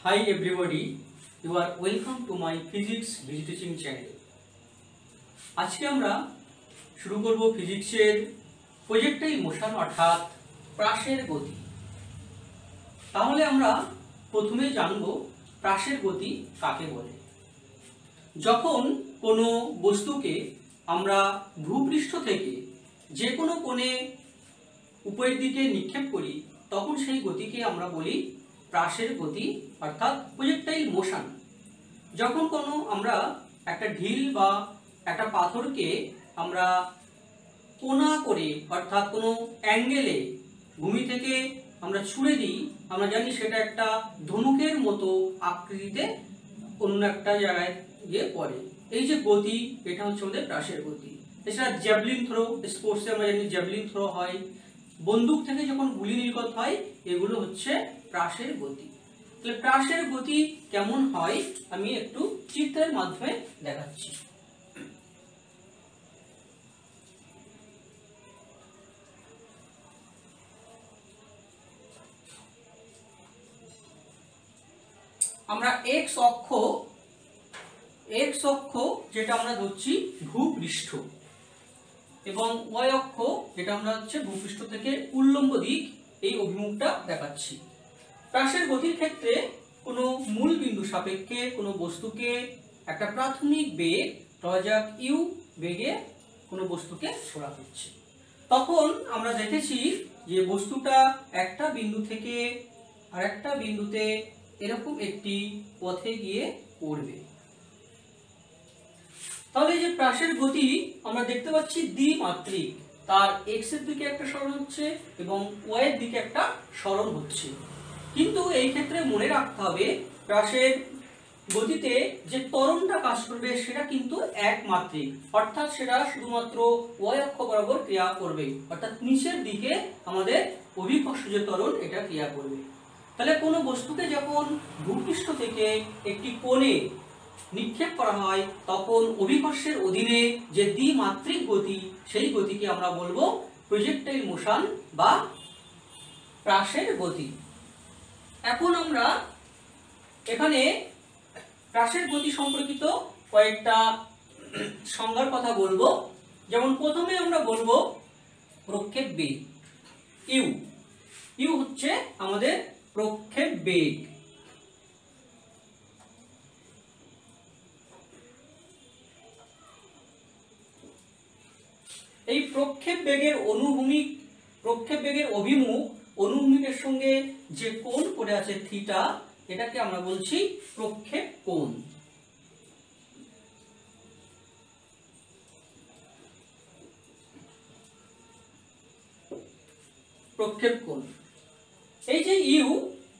Hi everybody, you are welcome to my physics teaching channel. আজকে আমরা শুরু করব ফিজিক্সের প্রজেক্টাইল মোশন অর্থাৎ প্রাসের গতি তাহলে আমরা প্রথমে জানব প্রাসের গতি কাকে বলে যখন কোনো বস্তুকে আমরা ভূপৃষ্ঠ থেকে যে কোনো কোণে উপরের দিকে নিক্ষেপ করি তখন সেই গতিকে আমরা বলি প্রাসের গতি অর্থাৎ প্রজেক্টাইল মোশন। যখন কোনো আমরা একটা ঢিল বা একটা পাথরকে আমরা কোনা করে, অর্থাৎ কোনো অ্যাঙ্গেলে ভূমি থেকে আমরা ছুঁড়ে দিই, আমরা জানি সেটা একটা ধনুকের মতো আকৃতিতে অন্য একটা জায়গায় গিয়ে পড়ে। এই যে গতি, এটা হচ্ছে আমাদের প্রাসের গতি। এছাড়া জ্যাভলিন থ্রো, স্পোর্টসে আমরা জানি জ্যাভলিন থ্রো হয়। বন্দুক থেকে যখন গুলি নির্গত হয়, এগুলো হচ্ছে প্রাসের গতি। তাহলে প্রাসের গতি কেমন হয়? আমি একটু চিত্রের মাধ্যমে দেখাচ্ছি। আমরা এক্স অক্ষ এক্স অক্ষ যেটা আমরা ধরছি ভূপৃষ্ঠ এবং ওয়াই অক্ষ যেটা আমরা হচ্ছে ভূপৃষ্ঠ থেকে উল্লম্ব দিক, এই অভিমুখটা দেখাচ্ছি। প্রাসের গতির ক্ষেত্রে কোনো মূল বিন্দু সাপেক্ষে কোনো বস্তুকে একটা প্রাথমিক বেগ, ধরা যাক ইউ বেগে কোনো বস্তুকে ছোড়া হচ্ছে তখন আমরা দেখেছি যে বস্তুটা একটা বিন্দু থেকে আরেকটা বিন্দুতে এরকম একটি পথে গিয়ে পড়বে। তাহলে যে প্রাসের গতি, আমরা দেখতে পাচ্ছি দ্বিমাত্রিক। তার এক্সের দিকে একটা সরণ হচ্ছে এবং ওয়াই এর দিকে একটা সরণ হচ্ছে। কিন্তু এই ক্ষেত্রে মনে রাখতে হবে প্রাসের গতিতে যে ত্বরণটা কাজ করবে সেটা কিন্তু একমাত্রিক। অর্থাৎ সেটা শুধুমাত্র ওয়াই অক্ষ বরাবর ক্রিয়া করবে। অর্থাৎ নিচের দিকে আমাদের অভিকর্ষ যে ত্বরণ, এটা ক্রিয়া করবে। তাহলে কোনো বস্তুকে যখন ভূপৃষ্ঠ থেকে একটি কোণে নিক্ষেপ করা হয়, তখন অভিকর্ষের অধীনে যে দ্বিমাত্রিক গতি, সেই গতিকে আমরা বলব প্রজেক্টাইল মোশন বা প্রাসের গতি। এখন আমরা এখানে প্রাসের গতি সম্পর্কিত কয়েকটা সংজ্ঞার কথা বলব। যেমন প্রথমে আমরা বলব প্রক্ষেপ বেগ, ইউ। ইউ হচ্ছে আমাদের প্রক্ষেপ বেগ। এই প্রক্ষেপ বেগের অনুভূমিক, প্রক্ষেপ বেগের অভিমুখ অনুভূমিকের সঙ্গে যে কোণ করে আছে থিটা, এটাকে আমরা বলছি প্রক্ষেপ কোণ। প্রক্ষেপ কোণ। এই যে ইউ,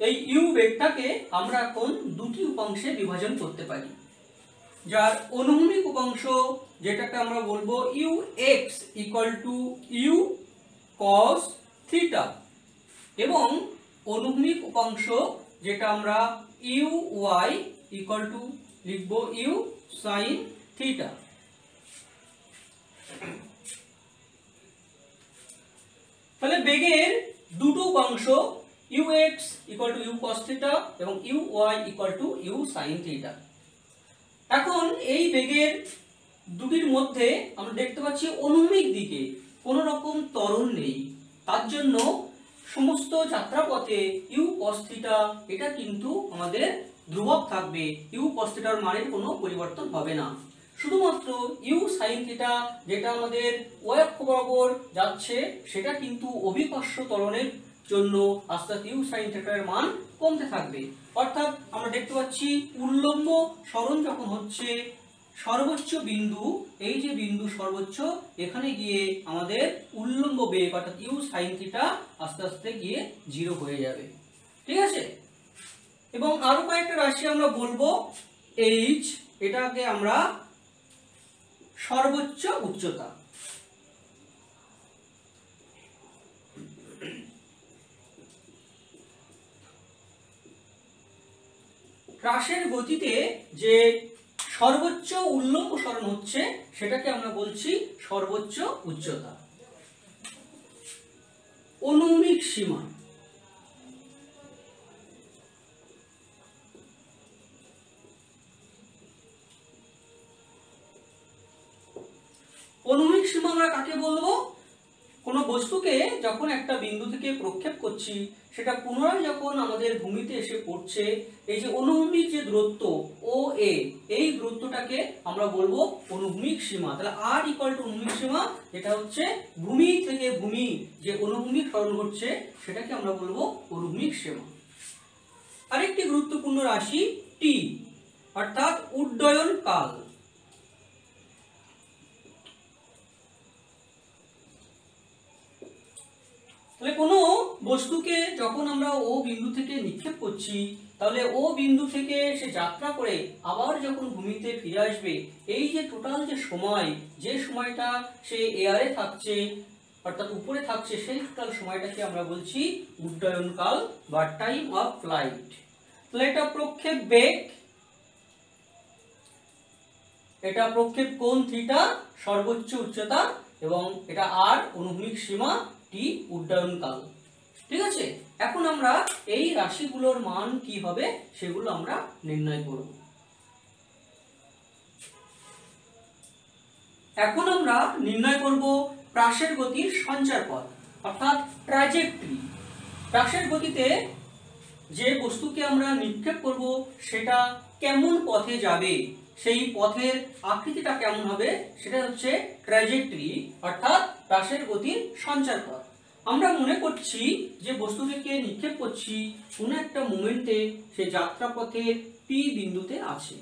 এই ইউ বেগটাকে আমরা এখন দুটি উপাংশে বিভাজন করতে পারি। যার অনুভূমিক উপাংশ, যেটাকে আমরা বলব U X equal to U cos theta. এবং অনুভূমিক উপাংশ যেটা আমরা ইউ ওয়াই ইকুয়াল টু লিখব ইউ সাইন থিটা। তাহলে বেগের দুটো উপাংশ U X equal to U cos theta এবং U Y equal to U sine theta. এখন এই বেগের দুটির মধ্যে আমরা দেখতে পাচ্ছি অনুভূমিক দিকে কোনো রকম ত্বরণ নেই, তার জন্য সমস্ত যাত্রাপথে ইউ কস্থিটা এটা কিন্তু আমাদের ধ্রুবক থাকবে। ইউ কস্থিটার মানের কোনো পরিবর্তন হবে না। শুধুমাত্র ইউ সাইন থিটা যেটা আমাদের ওয়াই অক্ষ বরাবর যাচ্ছে, সেটা কিন্তু অভিকর্ষ ত্বরণের জন্য আস্তে আস্তে ইউ সাইন থিটার মান কমতে থাকবে। অর্থাৎ আমরা দেখতে পাচ্ছি উল্লম্ব সরণ যখন হচ্ছে সর্বোচ্চ বিন্দু, এই যে বিন্দু সর্বোচ্চ, এখানে গিয়ে আমাদের উল্লম্ব বেগ, অর্থাৎ ইউ সাইন থিটা আস্তে আস্তে গিয়ে জিরো হয়ে যাবে। ঠিক আছে? এবং আরও কয়েকটা রাশি আমরা বলব। এইচ এটাকে আমরা সর্বোচ্চ উচ্চতা। হ্রাসের গতিতে যে সর্বোচ্চ উল্লম্ব সরণ হচ্ছে, সেটাকে আমরা বলছি সর্বোচ্চ উচ্চতা। অনুমিক সীমা। অনুমিক সীমা আমরা কাকে বলব? কোনো বস্তুকে যখন একটা বিন্দু থেকে প্রক্ষেপ করছি, সেটা পুনরায় যখন আমাদের ভূমিতে এসে পড়ছে, এই যে অনুভূমিক যে দূরত্ব ও এ এই দূরত্বটাকে আমরা বলব অনুভূমিক সীমা। তাহলে আর ইকুয়াল টু অনুভূমিক সীমা, যেটা হচ্ছে ভূমি থেকে ভূমি, যে অনুভূমিক সরণ ঘটছে, সেটাকে আমরা বলব অনুভূমিক সীমা। আরেকটি গুরুত্বপূর্ণ রাশি টি অর্থাৎ উড্ডয়ন কাল তাহলে কোনো বস্তুকে যখন আমরা ও বিন্দু থেকে নিক্ষেপ করছি, তাহলে ও বিন্দু থেকে সে যাত্রা করে আবার যখন ভূমিতে ফিরে আসবে, এই যে টোটাল যে সময়, যে সময়টা সে এয়ারে থাকছে, অর্থাৎ উপরে থাকছে, সেই টোটাল সময়টাকে আমরা বলছি উড্ডয়নকাল বা টাইম অফ ফ্লাইট তাহলে এটা প্রক্ষেপ বেগ, এটা প্রক্ষেপ কোণ থিটা সর্বোচ্চ উচ্চতা এবং এটা আর অনুভূমিক সীমা টি উড্ডয়ন কাল ঠিক আছে? এখন আমরা এই রাশিগুলোর মান কি হবে সেগুলো আমরা নির্ণয় করব। এখন আমরা নির্ণয় করব প্রাসের গতির সঞ্চার পথ, অর্থাৎ ট্র্যাজেক্টরি প্রাসের গতিতে যে বস্তুকে আমরা নিক্ষেপ করব, সেটা কেমন পথে যাবে? সেই পথের আকৃতিটা কেমন হবে? সেটা হচ্ছে ট্র্যাজেক্টরি অর্থাৎ প্রাসের গতির সঞ্চার পথ আমরা মনে করছি যে বস্তুটিকে নিক্ষেপ করছি, কোনো একটা মোমেন্টে সে যাত্রাপথের পি বিন্দুতে আছে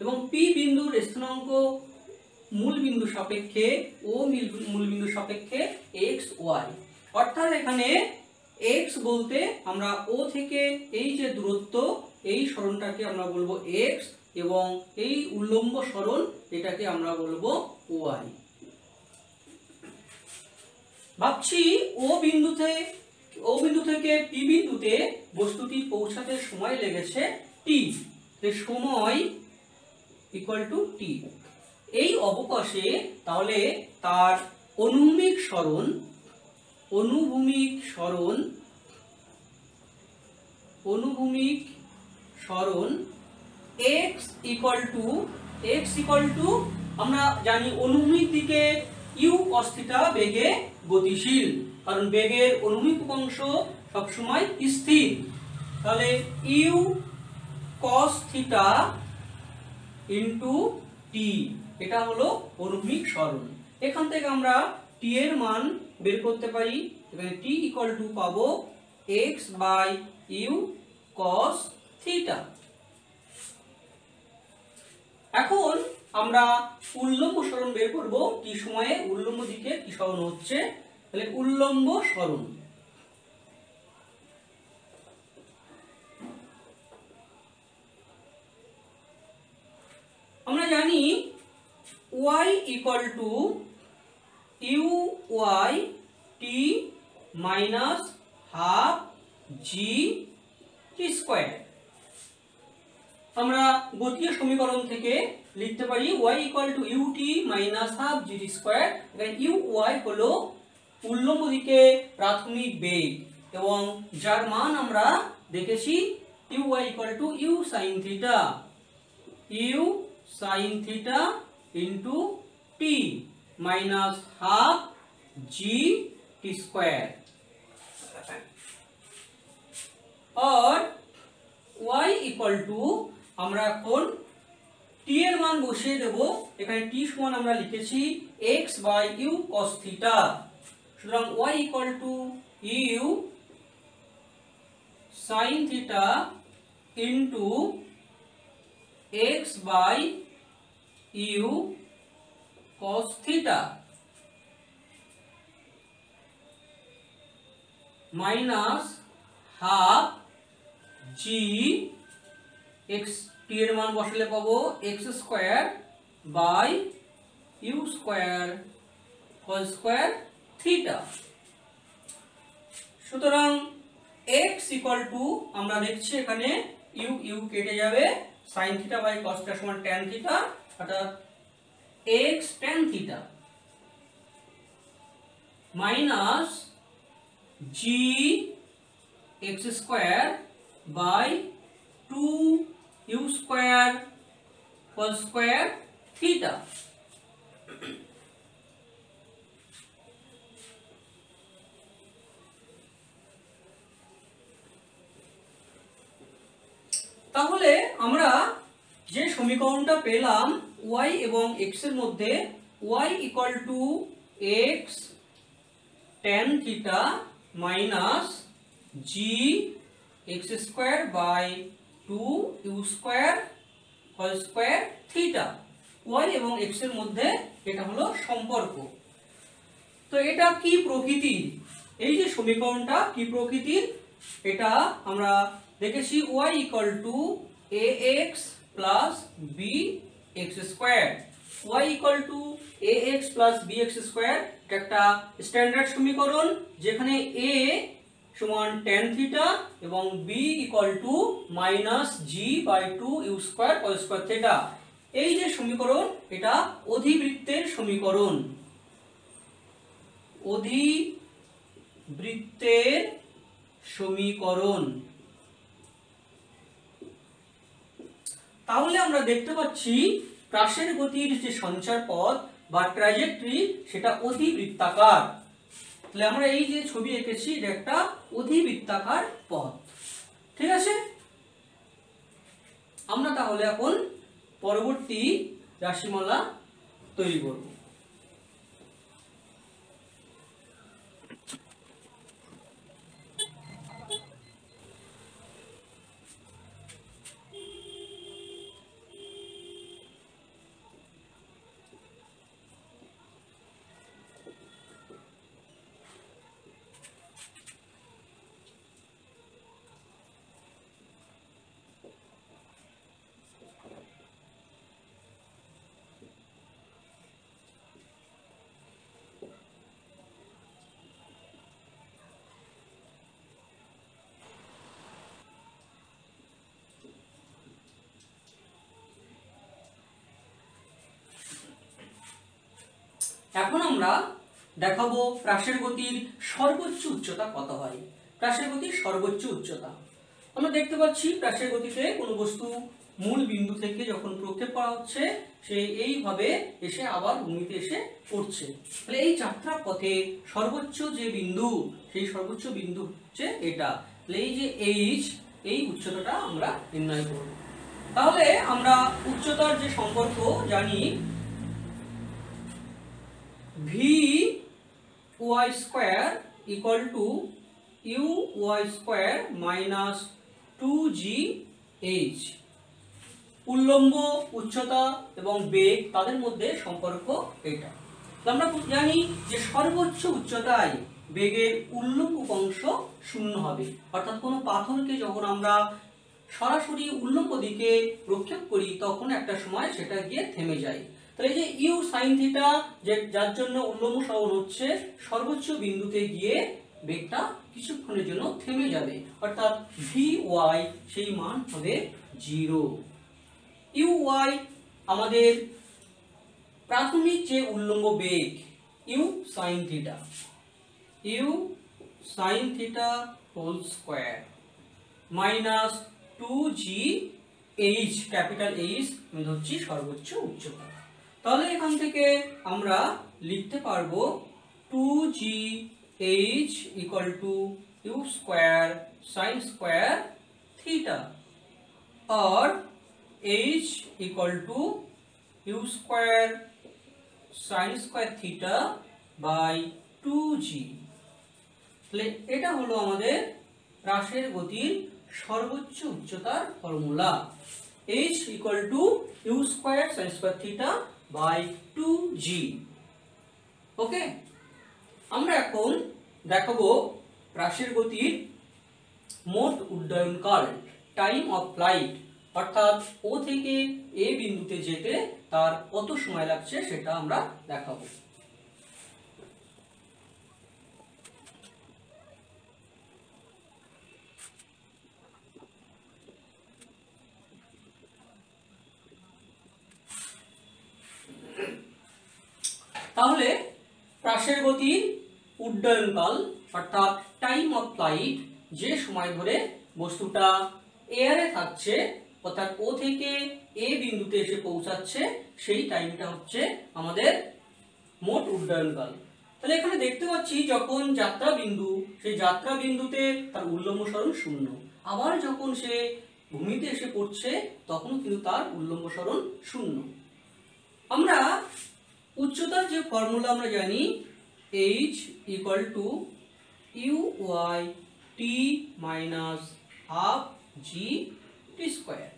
এবং পি বিন্দুর স্থানাঙ্ক মূল বিন্দু সাপেক্ষে ও মূল বিন্দু সাপেক্ষে এক্স ওয়াই অর্থাৎ এখানে এক্স বলতে আমরা ও থেকে এই যে দূরত্ব, এই সরণটাকে আমরা বলব এক্স এবং এই উল্লম্ব সরণ, এটাকে আমরা বলব ওয়াই ভাবছি ও বিন্দুতে, ও বিন্দু থেকে পি বিন্দুতে বস্তুটি পৌঁছাতে সময় লেগেছে টি সময় ইকুয়াল টু টি এই অবকাশে তাহলে তার অনুভূমিক সরণ অনুভূমিক সরণ অনুভূমিক সরণ X equal to X equal to আমরা জানি অনুভূমিক দিকে ইউ অস্থিতা বেগে গতিশীল, কারণ বেগের অনুভূমিক উপাংশ সবসময় স্থির। তাহলে U cos theta into T এটা হলো অনুভূমিক সরণ। এখান থেকে আমরা টি এর মান বের করতে পারি। এখানে টি ইকুয়াল টু পাবো X by U cos theta এখন আমরা উল্লম্ব সরণ বের করব। কি সময়ে? উল্লম্ব দিকে কি সরণ হচ্ছে? তাহলে উল্লম্ব সরণ আমরা জানি Y equal to U Y T minus half G T square আমরা গতীয় সমীকরণ থেকে লিখতে পারি y equal to U T minus half G T square এখানে ইউ ওয়াই হলো উল্লম্ব দিকে প্রাথমিক বেগ, এবং যার মান আমরা দেখেছি U Y equal to U sine theta U sine theta into T minus half G T square और y ইকুয়াল টু আমরা এখন t এর মান বসিয়ে দেব। এখানে t সমান আমরা লিখেছি x বাই u cos থিটা সুতরাং y equal to u sin theta into x বাই u cos theta minus half G X T এর মান বসালে পাবো X square by U square whole square theta সুতরাং এক্স ইকুয়াল টু আমরা দেখছি এখানে ইউ ইউ কেটে যাবে সাইন থিটা বাই কসটা সমান ট্যান থিটা অর্থাৎ X tan theta minus G X square by two U square cos square, theta. তাহলে আমরা যে সমীকরণটা পেলাম ওয়াই এবং x এর মধ্যে Y equal to X tan theta minus g x square by two U square whole square theta y এবং x এর মধ্যে এটা হলো সম্পর্ক। তো এটা কি প্রকৃতির? এই যে সমীকরণটা কি প্রকৃতির? এটা আমরা দেখেছি y equal to A X plus B X square Y equal to A X plus B X square একটা স্ট্যান্ডার্ড সমীকরণ, যেখানে এ সমান টেন থিটা এবং B equal to minus G by two U square cos square theta এই যে সমীকরণ, এটা অধিবৃত্তের সমীকরণ। অধিবৃত্তের সমীকরণ। তাহলে আমরা দেখতে পাচ্ছি প্রাসের গতির যে সঞ্চার পথ বা ট্র্যাজেক্টরি সেটা অধিবৃত্তাকার। তাহলে আমরা এই যে ছবি এঁকেছি, এটা একটা অধিবৃত্তাকার পথ। ঠিক আছে? আমরা তাহলে এখন পরবর্তী রাশিমালা তৈরি করব। এখন আমরা দেখাবো প্রাসের গতির সর্বোচ্চ উচ্চতা কত হয়? প্রাসের গতির সর্বোচ্চ উচ্চতা। আমরা দেখতে পাচ্ছি প্রাসের গতিতে কোনো বস্তু মূল বিন্দু থেকে যখন প্রক্ষেপ করা হচ্ছে, সে এইভাবে এসে আবার ভূমিতে এসে পড়ছে। তাহলে এই যাত্রা পথে সর্বোচ্চ যে বিন্দু, সেই সর্বোচ্চ বিন্দু হচ্ছে এটা। তাহলে এই যে এইচ এই উচ্চতাটা আমরা নির্ণয় করব। তাহলে আমরা উচ্চতার যে সম্পর্ক জানি V Y square equal to U Y square minus two G H উল্লম্ব, উচ্চতা এবং বেগ তাদের মধ্যে সম্পর্ক এটা। আমরা জানি যে সর্বোচ্চ উচ্চতায় বেগের উল্লম্ব অংশ শূন্য হবে। অর্থাৎ কোনো পাথরকে যখন আমরা সরাসরি উল্লম্ব দিকে প্রক্ষেপ করি, তখন একটা সময় সেটা গিয়ে থেমে যায়। তাহলে যে ইউ সাইন থিটা যে যার জন্য উল্লম্ব সরণ হচ্ছে, সর্বোচ্চ বিন্দুতে গিয়ে বেগটা কিছুক্ষণের জন্য থেমে যাবে। অর্থাৎ ভি ওয়াই সেই মান হবে জিরো ইউ ওয়াই আমাদের প্রাথমিক যে উল্লম্ব বেগ, U sine theta. U sine theta whole square minus two G H, capital H, আমি ধরছি সর্বোচ্চ উচ্চতা। তাহলে এখান থেকে আমরা লিখতে পারব two G H equal to U square sine square theta R H equal to U square sine square theta by two G তাহলে এটা হলো আমাদের হ্রাসের গতির সর্বোচ্চ উচ্চতার formula. H equal to U square sine square theta by two G okay আমরা এখন দেখাবো রাশির গতির মোট উড্ডয়নকাল টাইম অফ ফ্লাইট অর্থাৎ ও থেকে এ বিন্দুতে যেতে তার কত সময় লাগছে সেটা আমরা দেখাবো। তাহলে প্রাসের গতির উড্ডয়নকাল অর্থাৎ টাইম অফ ফ্লাইট যে সময় ধরে বস্তুটা এয়ারে থাকছে, অর্থাৎ ও থেকে এ বিন্দুতে এসে পৌঁছাচ্ছে, সেই টাইমটা হচ্ছে আমাদের মোট উড্ডয়নকাল তাহলে এখানে দেখতে পাচ্ছি যখন যাত্রা বিন্দু, সেই যাত্রা বিন্দুতে তার উল্লম্ব সরণ শূন্য। আবার যখন সে ভূমিতে এসে পড়ছে তখন কিন্তু তার উল্লম্ব সরণ শূন্য। আমরা উচ্চতার যে ফর্মুলা আমরা জানি H equal to U Y T minus half G T square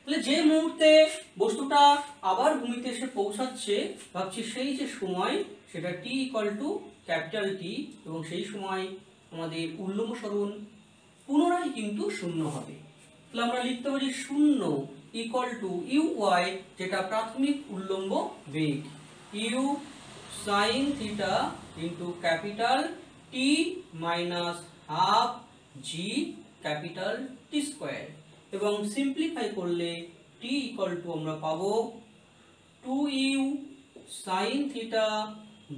তাহলে যে মুহূর্তে বস্তুটা আবার ভূমিতে এসে পৌঁছাচ্ছে, ভাবছি সেই যে সময়, সেটা T equal to capital T এবং সেই সময় আমাদের উল্লম্ব সরণ পুনরায় কিন্তু শূন্য হবে। তাহলে আমরা লিখতে পারি শূন্য ইকুয়াল টু ইউ ওয়াই যেটা প্রাথমিক উল্লম্ব বেগ U sine theta into capital T minus half G capital T square এবং সিম্পলিফাই করলে টি ইকুয়াল টু আমরা পাবো two U sine theta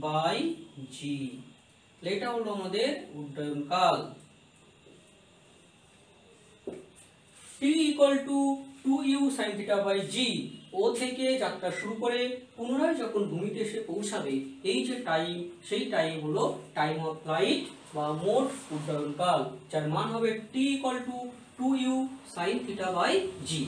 by G এটা হলো আমাদের উড্ডয়ন কাল। T equal to two U sine theta G O থেকে যাত্রা শুরু করে পুনরায় যখন ভূমিতে এসে পৌঁছাবে, এই যে টাইম সেই টাইম হলো টাইম অফ ফ্লাইট বা মোট উড্ডয়ন কাল যার মান হবে T equal to two U sine theta by G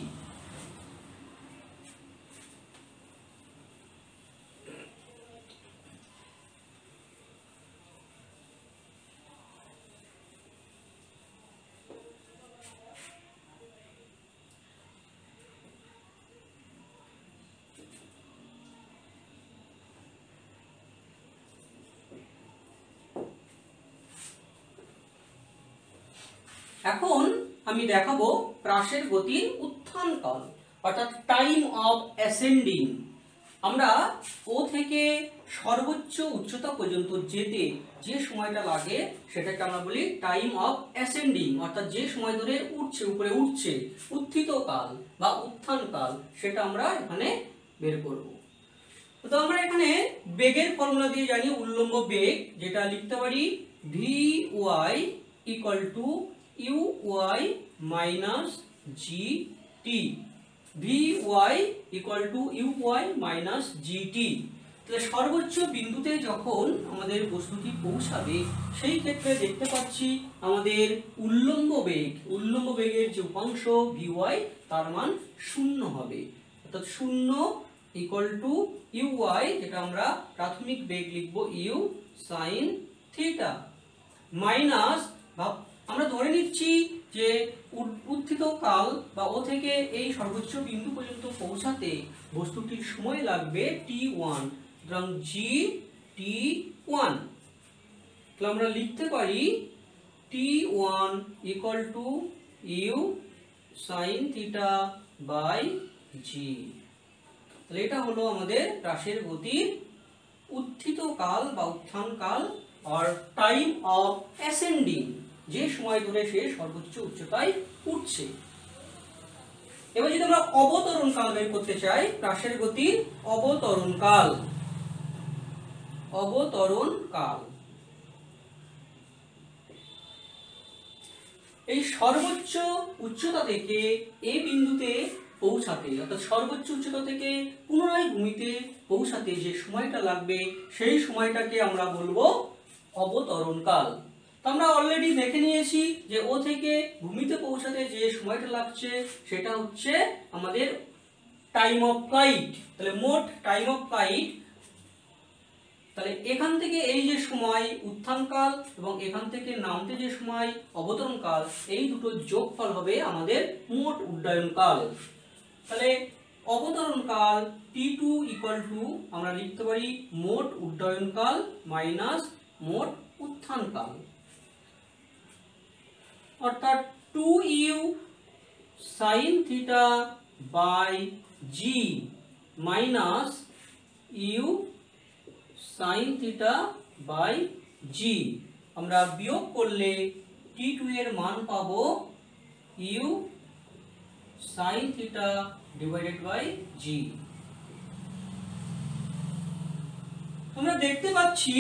এখন আমি দেখাবো প্রাসের গতির উত্থান কাল অর্থাৎ টাইম অফ অ্যাসেন্ডিং আমরা ও থেকে সর্বোচ্চ উচ্চতা পর্যন্ত যেতে যে সময়টা লাগে, সেটাকে আমরা বলি টাইম অফ অ্যাসেন্ডিং অর্থাৎ যে সময় ধরে উঠছে, উপরে উঠছে, উত্থিত কাল বা উত্থান কাল, সেটা আমরা এখানে বের করব। তো আমরা এখানে বেগের ফর্মুলা দিয়ে জানি উল্লম্ব বেগ, যেটা লিখতে পারি V Y equal to U Y minus G T V Y equal to U minus G T তাহলে সর্বোচ্চ বিন্দুতে যখন আমাদের বস্তুটি পৌঁছাবে, সেই ক্ষেত্রে দেখতে পাচ্ছি আমাদের উল্লম্ব বেগ, উল্লম্ব বেগের যে উপাংশ ভি ওয়াই তার মান শূন্য হবে। অর্থাৎ শূন্য ইকুয়াল টু ইউ ওয়াই যেটা আমরা প্রাথমিক বেগ লিখব ইউ সাইন থিটা মাইনাস ভাব আমরা ধরে নিচ্ছি যে উত্থিত কাল বা ও থেকে এই সর্বোচ্চ বিন্দু পর্যন্ত পৌঁছাতে বস্তুটির সময় লাগবে টি ওয়ান, সুতরাং জি, টি ওয়ান। তাহলে আমরা লিখতে পারি T one equal to U sine theta by G তাহলে এটা হলো আমাদের রাশির গতির উত্থিত কাল বা উত্থান কাল আর টাইম অফ অ্যাসেন্ডিং যে সময় ধরে সে সর্বোচ্চ উচ্চতায় উঠছে। এবার যদি আমরা অবতরণ কাল বের করতে চাই, রাশের গতির অবতরণ কাল। অবতরণ কাল। এই সর্বোচ্চ উচ্চতা থেকে এই বিন্দুতে পৌঁছাতে, অর্থাৎ সর্বোচ্চ উচ্চতা থেকে পুনরায় ভূমিতে পৌঁছাতে যে সময়টা লাগবে, সেই সময়টাকে আমরা বলব অবতরণ কাল। তো আমরা অলরেডি দেখে নিয়েছি যে ও থেকে ভূমিতে পৌঁছাতে যে সময়টা লাগছে, সেটা হচ্ছে আমাদের টাইম অফ ফ্লাইট তাহলে মোট টাইম অফ ফ্লাইট তাহলে এখান থেকে এই যে সময়, উত্থানকাল এবং এখান থেকে নামতে যে সময়, অবতরণকাল, এই দুটো যোগফল হবে আমাদের মোট উড্ডয়নকাল। তাহলে অবতরণকাল টি টু ইকুয়াল টু আমরা লিখতে পারি মোট উড্ডয়নকাল মাইনাস মোট উত্থানকাল। অর্থাৎ two U sine theta by G minus U sine theta by G আমরা বিয়োগ করলে টি টু এর মান পাবো U sine theta divided by G আমরা দেখতে পাচ্ছি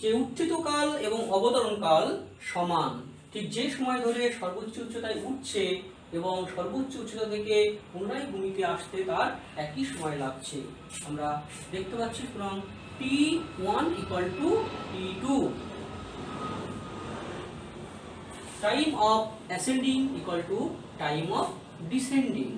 যে উত্থিত কাল এবং অবতরণ কাল সমান। ঠিক যে সময় ধরে সর্বোচ্চ উচ্চতায় উঠছে এবং সর্বোচ্চ উচ্চতা থেকে পুনরায় ভূমিতে আসতে তার একই সময় লাগছে। আমরা দেখতে পাচ্ছি সুতরাং T one equal to T two time of ascending equal to time of descending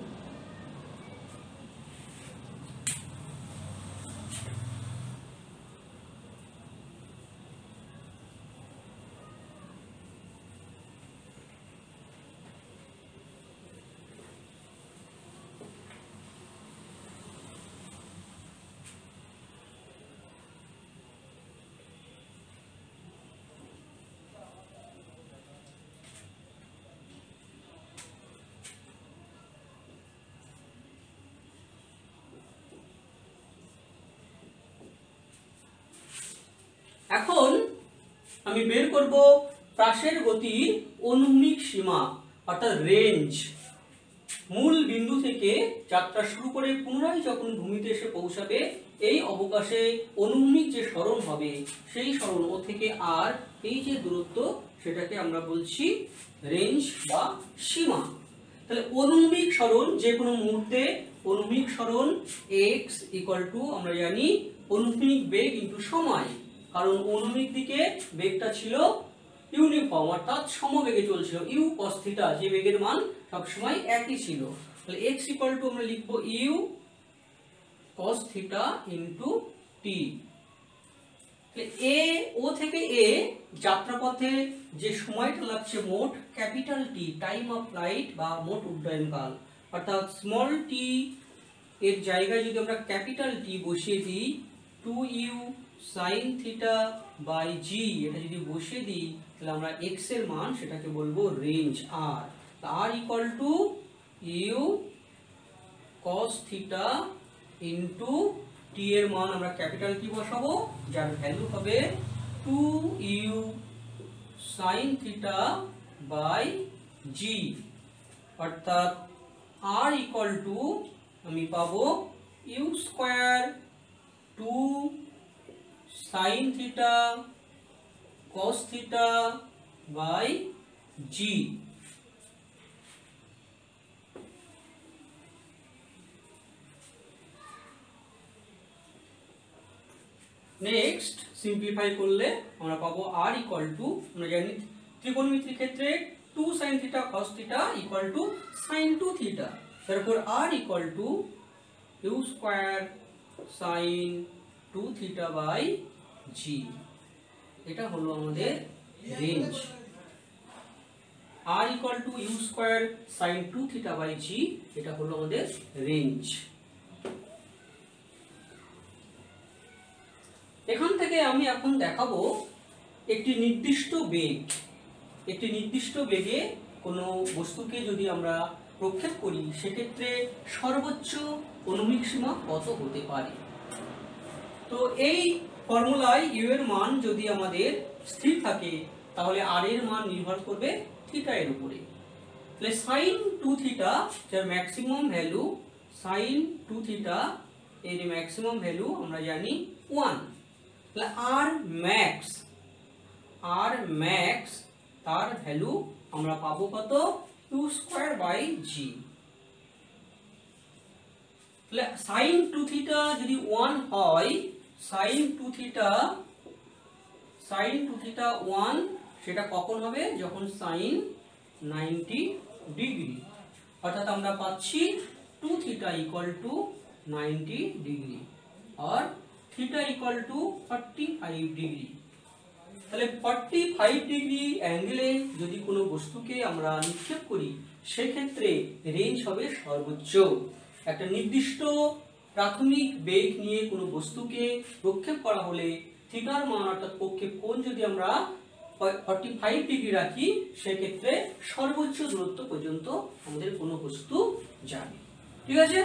এখন আমি বের করব প্রাসের গতির অনুভূমিক সীমা, অর্থাৎ রেঞ্জ মূল বিন্দু থেকে যাত্রা শুরু করে পুনরায় যখন ভূমিতে এসে পৌঁছাবে, এই অবকাশে অনুভূমিক যে সরণ হবে, সেই সরণ ও থেকে আর এই যে দূরত্ব, সেটাকে আমরা বলছি রেঞ্জ বা সীমা। তাহলে অনুভূমিক সরণ যে কোনো মুহূর্তে, অনুভূমিক সরণ এক্স ইকুয়াল টু আমরা জানি অনুভূমিক বেগ ইন্টু সময়। কারণ অনুভূমিক দিকে বেগটা ছিল ইউনিফর্ম অর্থাৎ সমবেগে চলছিল। ইউ থিটা যে বেগের মান সবসময় একই ছিল। তাহলে এক্স ইকুয়াল টু আমরা লিখব U cos theta into T এ ও থেকে এ যাত্রাপথে যে সময়টা লাগছে মোট capital T time of flight বা মোট উড্ডয়নকাল অর্থাৎ স্মল টি এর জায়গায় যদি আমরা ক্যাপিটাল টি বসিয়ে দিই two U sine theta by G এটা যদি বসিয়ে দিই, তাহলে আমরা এক্সের মান সেটাকে বলব range R R equal to U cos theta into T এর মান আমরা ক্যাপিটাল টি বসাবো? যার ভ্যালু হবে two U sine theta by G অর্থাৎ আর ইকুয়াল টু আমি পাবো U square two sine theta cos theta by G next simplify করলে আমরা পাবো আর ইকুয়াল টু আমরা জানি ত্রিকোণমিতির ক্ষেত্রে two sine theta cos theta equal to sine two theta তারপর R equal to U square sine two theta by G এটা হলো আমাদের range R equal to U square sine two theta by G এটা হলো আমাদের range এখান থেকে আমি এখন দেখাবো একটি নির্দিষ্ট বেগ। একটি নির্দিষ্ট বেগে কোনো বস্তুকে যদি আমরা প্রক্ষেপ করি, সেক্ষেত্রে সর্বোচ্চ অনুমিক সীমা কত হতে পারে? তো এই ফর্মুলায় ইউ এর মান যদি আমাদের স্থির থাকে, তাহলে আর এর মান নির্ভর করবে থিটা এর উপরে। তাহলে সাইন টু থিটা যার maximum value sine two theta এর ম্যাক্সিমাম ভ্যালু আমরা জানি ওয়ান তাহলে আর ম্যাক্স আর ম্যাক্স তার ভ্যালু আমরা পাবো কত? টু স্কোয়ার বাই জি তাহলে সাইন টু থিটা যদি ওয়ান হয় sine two theta sine two theta one সেটা কখন হবে? যখন সাইন নাইনটি ডিগ্রি অর্থাৎ আমরা পাচ্ছি two theta equal to ninety degree R theta equal to forty five degree তাহলে ফর্টি ফাইভ ডিগ্রি অ্যাঙ্গেলে যদি কোনো বস্তুকে আমরা নিক্ষেপ করি, সেক্ষেত্রে রেঞ্জ হবে সর্বোচ্চ। একটা নির্দিষ্ট প্রাথমিক বেগ নিয়ে কোনো বস্তুকে প্রক্ষেপ করা হলে থিটার মান অর্থাৎ প্রক্ষেপ কোণ যদি আমরা ফর্টি ফাইভ ডিগ্রি রাখি, সেক্ষেত্রে সর্বোচ্চ দূরত্ব পর্যন্ত আমাদের কোনো বস্তু যাবে। ঠিক আছে?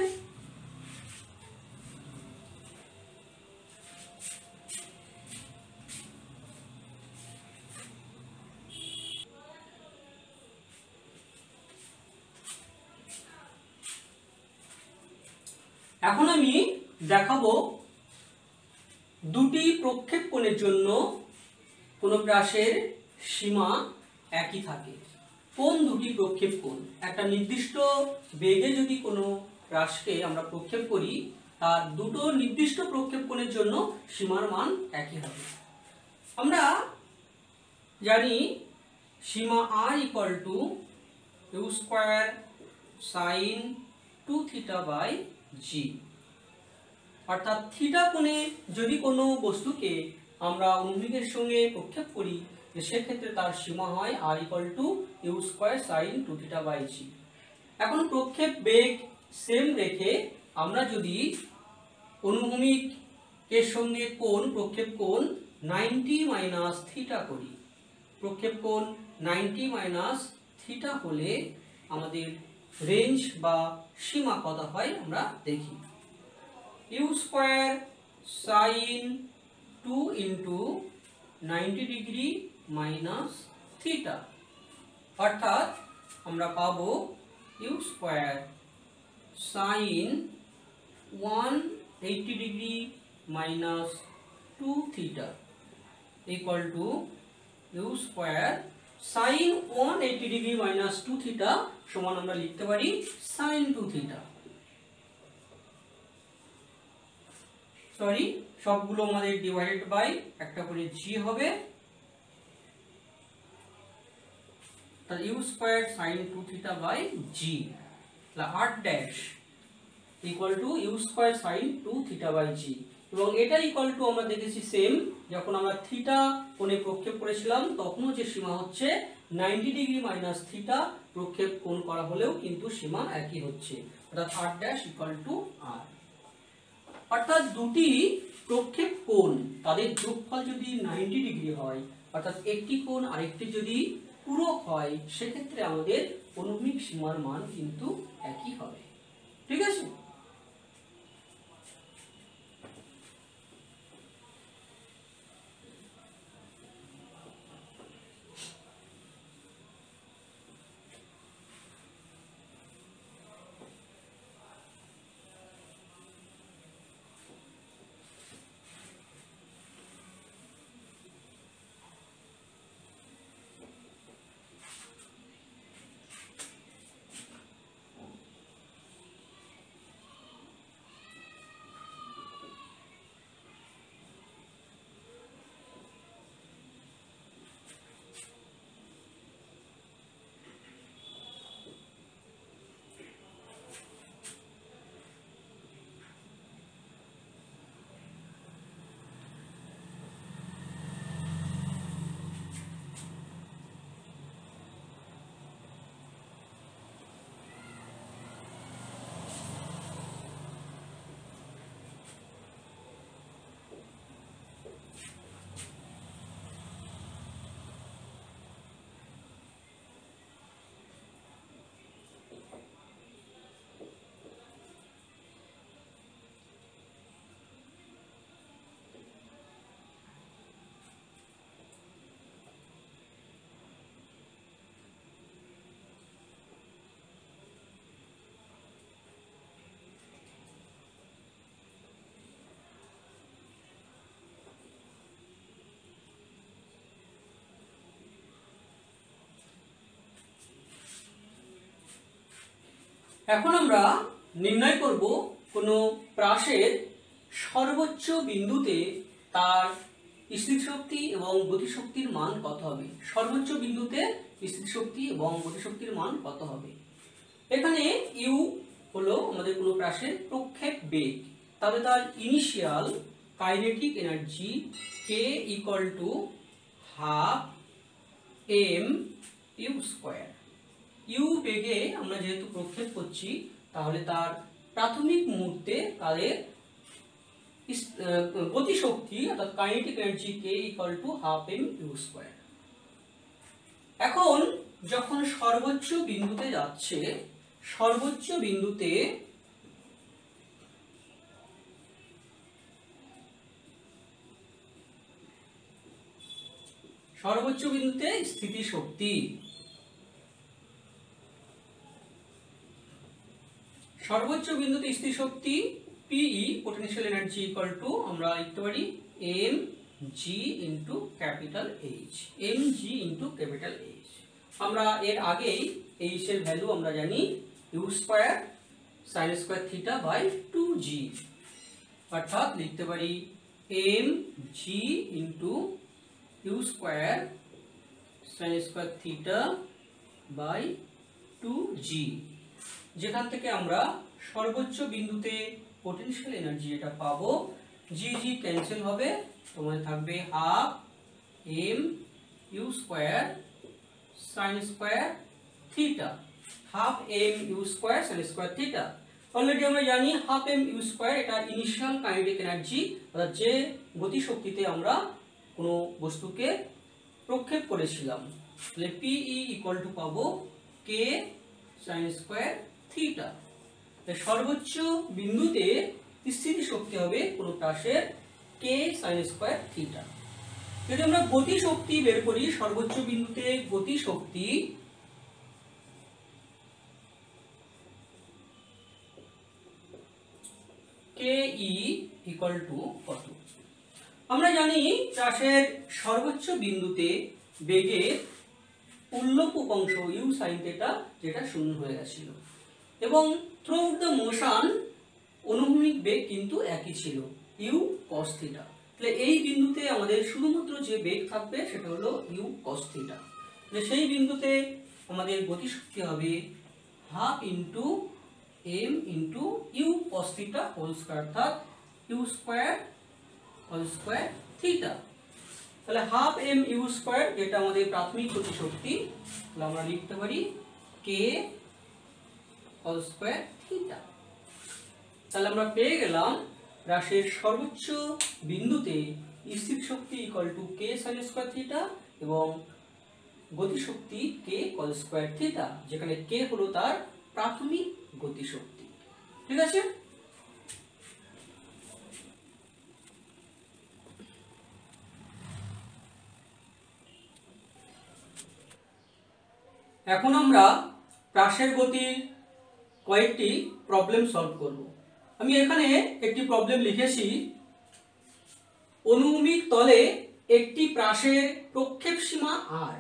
এখন আমি দেখাবো দুটি প্রক্ষেপ কোণের জন্য কোনো প্রাসের সীমা একই থাকে। কোন দুটি প্রক্ষেপ কোণ? একটা নির্দিষ্ট বেগে যদি কোনো রাশকে আমরা প্রক্ষেপ করি, তার দুটো নির্দিষ্ট প্রক্ষেপ কোণের জন্য সীমার মান একই হবে। আমরা জানি সীমা R equal to U square sine two theta by G অর্থাৎ থিটা কোণে যদি কোনো বস্তুকে আমরা অনুভূমিকের সঙ্গে প্রক্ষেপ করি, সেক্ষেত্রে তার সীমা হয় R equal to U square sine two theta by G এখন প্রক্ষেপ বেগ সেম রেখে আমরা যদি অনুভূমিকের সঙ্গে কোণ, প্রক্ষেপ কোণ নাইনটি মাইনাস থিটা করি, প্রক্ষেপ কোণ নাইনটি মাইনাস থিটা হলে আমাদের রেঞ্জ বা সীমা কত হয় আমরা দেখি। U square sine two into ninety degree minus theta অর্থাৎ আমরা পাবো U square sine one eighty degree minus two theta equal to U square sine one eighty degree minus two theta সমান আমরা লিখতে পারি সাইন টু থিটা। সরি সবগুলো আমাদের divided by একটা করে জি হবে। তাহলে U square sine two theta by G আট dash equal to U square sine two theta by G এবং এটা ইকুয়াল টু আমরা দেখেছি সেম যখন আমরা থিটা কোণে প্রক্ষেপ করেছিলাম, তখনও যে সীমা হচ্ছে নাইনটি ডিগ্রি মাইনাস থিটা প্রক্ষেপ কোণ করা হলেও কিন্তু সীমা একই হচ্ছে। অর্থাৎ আট ড্যাশ ইকুয়াল টু আর অর্থাৎ দুটি প্রক্ষেপ কোণ, তাদের যোগফল যদি নাইনটি ডিগ্রি হয়, অর্থাৎ একটি কোণ আরেকটি যদি পূরক হয়, সেক্ষেত্রে আমাদের অনুভূমিক সীমার মান কিন্তু একই হবে। ঠিক আছে? এখন আমরা নির্ণয় করব কোনো প্রাসের সর্বোচ্চ বিন্দুতে তার স্থিতিশক্তি এবং গতিশক্তির মান কত হবে? সর্বোচ্চ বিন্দুতে স্থিতিশক্তি এবং গতিশক্তির মান কত হবে? এখানে ইউ হলো আমাদের কোনো প্রাসের প্রক্ষেপ বেগ। তবে তার initial kinetic energy K equal to half M U square U বেগে আমরা যেহেতু প্রক্ষেপ করছি, তাহলে তার প্রাথমিক মুহূর্তে তাদের গতিশক্তি অর্থাৎ kinetic energy K equal to half M U square এখন যখন সর্বোচ্চ বিন্দুতে যাচ্ছে, সর্বোচ্চ বিন্দুতে সর্বোচ্চ বিন্দুতে স্থিতিশক্তি সর্বোচ্চ বিন্দুতে স্থিতিশক্তি PE potential energy equal to আমরা লিখতে পারি M G into capital H M G into capital H আমরা এর আগেই এইচ এর ভ্যালু আমরা জানি U square sine square theta by two G অর্থাৎ লিখতে পারি M G into U square sine square theta by two G যেখান থেকে আমরা সর্বোচ্চ বিন্দুতে পোটেনশিয়াল এনার্জি এটা পাবো। জি জি ক্যান্সেল হবে, তোমাদের থাকবে half M U square sine square theta half M U square sine square theta already আমরা জানি হাফ এম ইউ স্কোয়ার এটা ইনিশিয়াল কাইনেটিক এনার্জি অর্থাৎ যে গতিশক্তিতে আমরা কোনো বস্তুকে প্রক্ষেপ করেছিলাম। তাহলে পিই ইকুয়াল টু পাবো কে সাইন স্কোয়ার থিটা সর্বোচ্চ বিন্দুতে স্থিতি শক্তি হবে কোনো কে সাইন স্কোয়ার থিটা যদি আমরা গতি শক্তি বের করি, সর্বোচ্চ বিন্দুতে গতি শক্তি কে ই ইকুয়াল টু কত? আমরা জানি চাষের সর্বোচ্চ বিন্দুতে বেগের উল্লম্ব অংশ ইউ সাইন যেটা শূন্য হয়ে গেছিল। এবং থ্রু দ্য মোশন অনুভূমিক বেগ কিন্তু একই ছিল ইউ কস থিটা তাহলে এই বিন্দুতে আমাদের শুধুমাত্র যে বেগ থাকবে সেটা হলো ইউ কস থিটা তাহলে সেই বিন্দুতে আমাদের গতিশক্তি হবে half into M into U cos theta whole square অর্থাৎ U square whole square theta তাহলে হাফ এম ইউ স্কোয়ার যেটা আমাদের প্রাথমিক গতিশক্তি, তাহলে আমরা লিখতে পারি কে হোল স্কোয়ার থিটা তাহলে আমরা পেয়ে গেলাম রাশির সর্বোচ্চ বিন্দুতে স্থির শক্তি equal to K sine square theta এবং গতিশক্তি কে কল স্কোয়ার থিটা যেখানে কে হলো তার প্রাথমিক গতিশক্তি। ঠিক আছে? এখন আমরা প্রাসের গতির কয়েকটি প্রবলেম সলভ করব। আমি এখানে একটি প্রবলেম লিখেছি। অনুভূমিক তলে একটি প্রাসের প্রক্ষেপ সীমা আর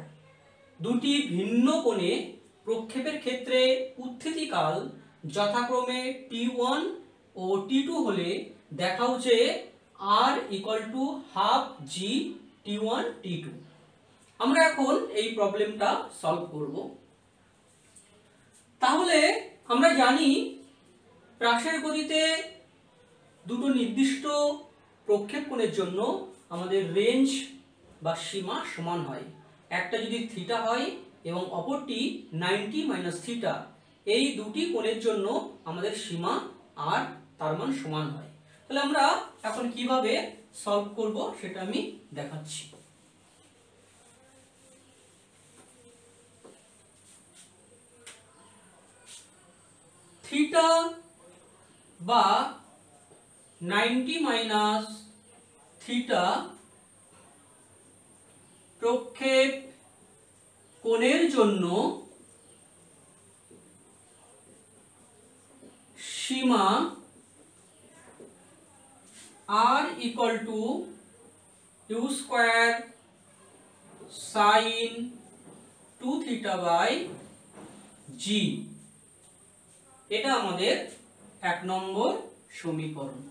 দুটি ভিন্ন কোণে প্রক্ষেপের ক্ষেত্রে উত্থিতিকাল যথাক্রমে টি ওয়ান ও টি টু হলে দেখাও যে R equal to half G T one T two আমরা এখন এই প্রবলেমটা সলভ করব। তাহলে আমরা জানি প্রাসের গতিতে দুটো নির্দিষ্ট প্রক্ষেপ কোণের জন্য আমাদের রেঞ্জ বা সীমা সমান হয়। একটা যদি থিটা হয় এবং অপরটি নাইনটি মাইনাস থিটা এই দুটি কোণের জন্য আমাদের সীমা আর তার মান সমান হয়। তাহলে আমরা এখন কীভাবে সলভ করব সেটা আমি দেখাচ্ছি। থিটা বা নাইনটি মাইনাস থিটা প্রক্ষেপ কোণের জন্য সীমা R equal to U square sine two theta by G এটা আমাদের এক নম্বর সমীকরণ।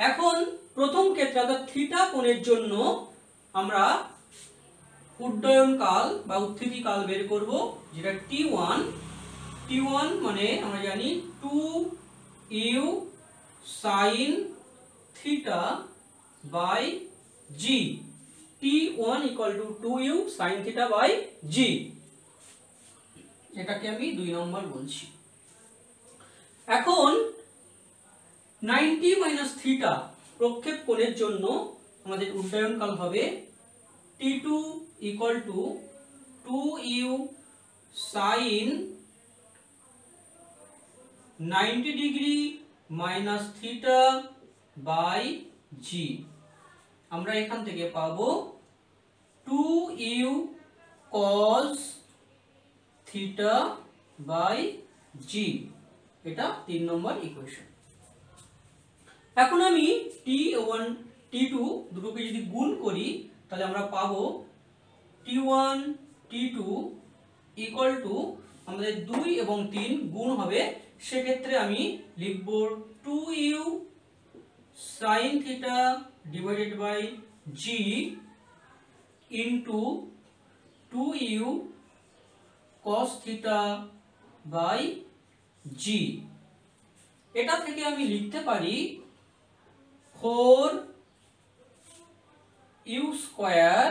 এখন প্রথম ক্ষেত্রে অর্থাৎ থিটা কোণের জন্য আমরা উড্ডয়ন কাল বা উত্থিতি কাল বের করব, যেটা টি ওয়ান টি ওয়ান মানে আমরা জানি two U sine theta by G T one equal to two U sine theta by G এটাকে আমি দুই নম্বর বলছি। এখন নাইনটি মাইনাস থিটা প্রক্ষেপ কোণের জন্য আমাদের উড্ডয়ন কাল হবে T two equal to two U sine ninety degree minus theta by G আমরা এখান থেকে পাবো two U cos theta by G এটা তিন নম্বর ইকুয়েশন এখন আমি টি ওয়ান টি টু দুটোকে যদি গুণ করি, তাহলে আমরা পাবো T one T two equal to আমাদের দুই এবং তিন গুণ হবে। সেক্ষেত্রে আমি লিখব two U sine theta divided by G into two U cos theta by G এটা থেকে আমি লিখতে পারি four U square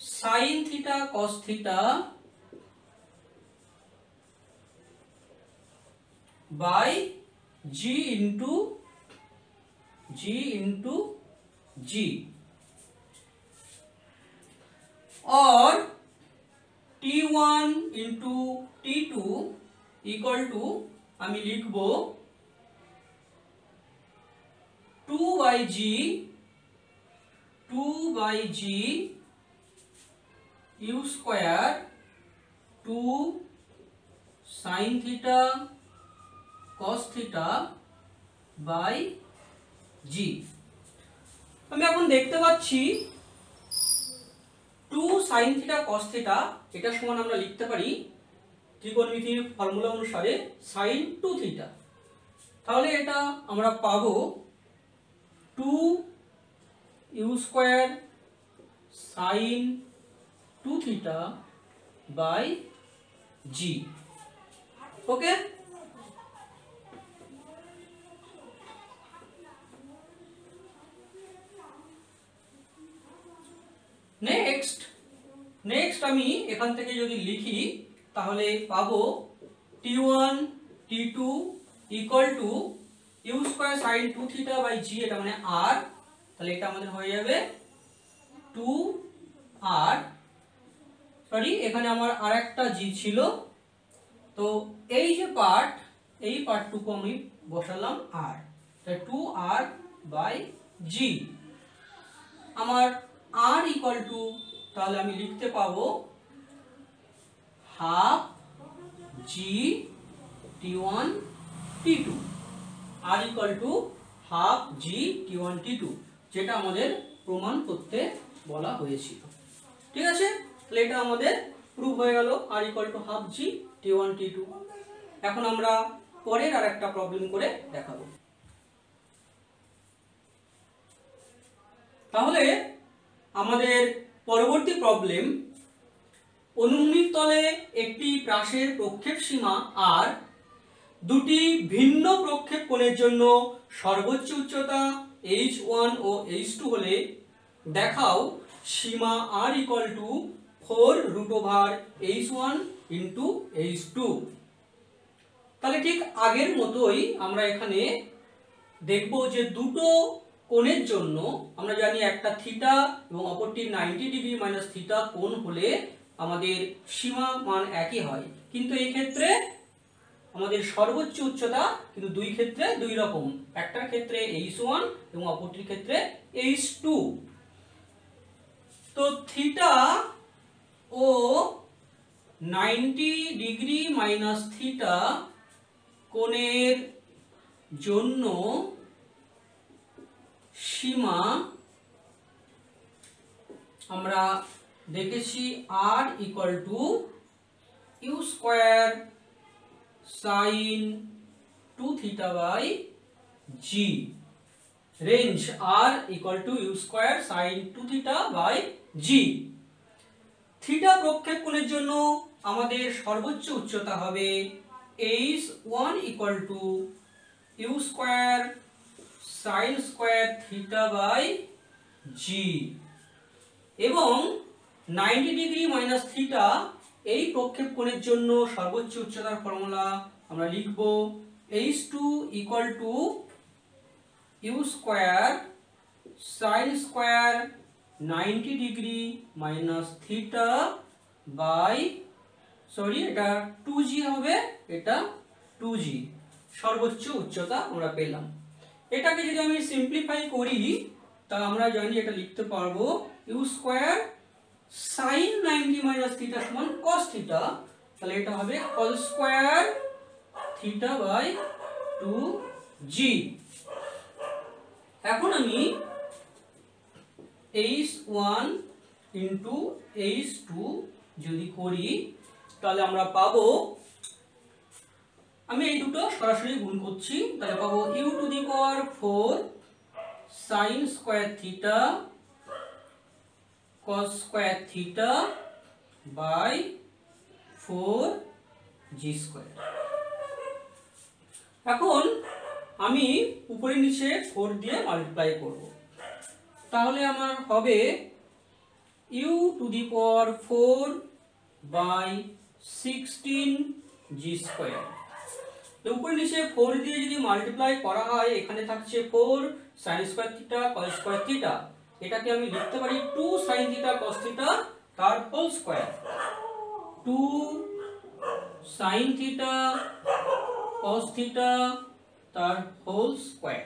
sine theta cos theta by G into G into G और t1 into t2 equal to আমি লিখব two by G two by G U square two sine theta cos theta by G আমি এখন দেখতে পাচ্ছি two sine theta cos theta এটা সমান আমরা লিখতে পারি ত্রিকোণমিতির ফর্মুলা অনুসারে সাইন টু থিটা তাহলে এটা আমরা পাবো two U square sine two theta by G okay next next আমি এখান থেকে যদি লিখি তাহলে পাবো T one T two equal to U square sine two theta by G এটা মানে আর তাহলে এটা আমাদের হয়ে যাবে টু আর সরি এখানে আমার আর একটা জি ছিল। তো এই যে পার্ট এই পার্টটুকু আমি বসালাম আর টু আর বাই জি আমার আর ইকুয়াল টু তাহলে আমি লিখতে পাবো half T one T two R equal to half G T one T two যেটা আমাদের প্রমাণ করতে বলা হয়েছিল। ঠিক আছে? তাহলে এটা আমাদের প্রুভ হয়ে গেল। R equal to half G T one T two এখন আমরা পরের আর একটা প্রবলেম করে দেখাবো। তাহলে আমাদের পরবর্তী প্রবলেম অনুভূমিক তলে একটি প্রাসের প্রক্ষেপ সীমা আর দুটি ভিন্ন প্রক্ষেপ কোণের জন্য সর্বোচ্চ উচ্চতা এইচ ওয়ান ও এইচ টু হলে দেখাও সীমা R equal to four root over H one into H two তাহলে ঠিক আগের মতোই আমরা এখানে দেখব যে দুটো কোণের জন্য আমরা জানি একটা থিটা এবং অপরটি নাইনটি ডিগ্রি মাইনাস থিটা কোণ হলে আমাদের সীমা মান একই হয়। কিন্তু এই ক্ষেত্রে আমাদের সর্বোচ্চ উচ্চতা কিন্তু দুই ক্ষেত্রে দুই রকম। একটার ক্ষেত্রে এইচ ওয়ান এবং অপরটির ক্ষেত্রে এইচ টু তো থিটা ও নাইনটি ডিগ্রি মাইনাস থিটা কোণের জন্য সীমা আমরা দেখেছি R equal to U square sine two theta by G range R equal to U square sine two theta by G theta প্রক্ষেপ জন্য আমাদের সর্বোচ্চ উচ্চতা হবে H one equal to U square sine square theta by G এবং ninety degree minus theta এই প্রক্ষেপ কোণের জন্য সর্বোচ্চ উচ্চতার ফর্মুলা আমরা লিখব H two equal to U square sine square ninety degree minus theta by, sorry, এটা টু হবে, এটা টু সর্বোচ্চ উচ্চতা আমরা পেলাম। এটাকে যদি আমি সিম্পলিফাই করি তা আমরা জানি এটা লিখতে পারব U square sine ninety minus theta সমান কস থিটা তাহলে এটা হবে cos square theta by two G এখন আমি H one into H two যদি করি, তাহলে আমরা পাবো, আমি এই দুটো সরাসরি গুণ করছি, তাহলে পাবো U to the power four sine square theta cos square theta by four G square এখন আমি উপরে নিচে ফোর দিয়ে মাল্টিপ্লাই করব। তাহলে আমার হবে U to the power four by sixteen G square উপরে নিচে ফোর দিয়ে যদি মাল্টিপ্লাই করা হয়, এখানে থাকছে four sine square theta cos square theta এটাকে আমি লিখতে পারি two sine theta cos theta তার whole square two sine theta cos theta তার হোল স্কোয়ার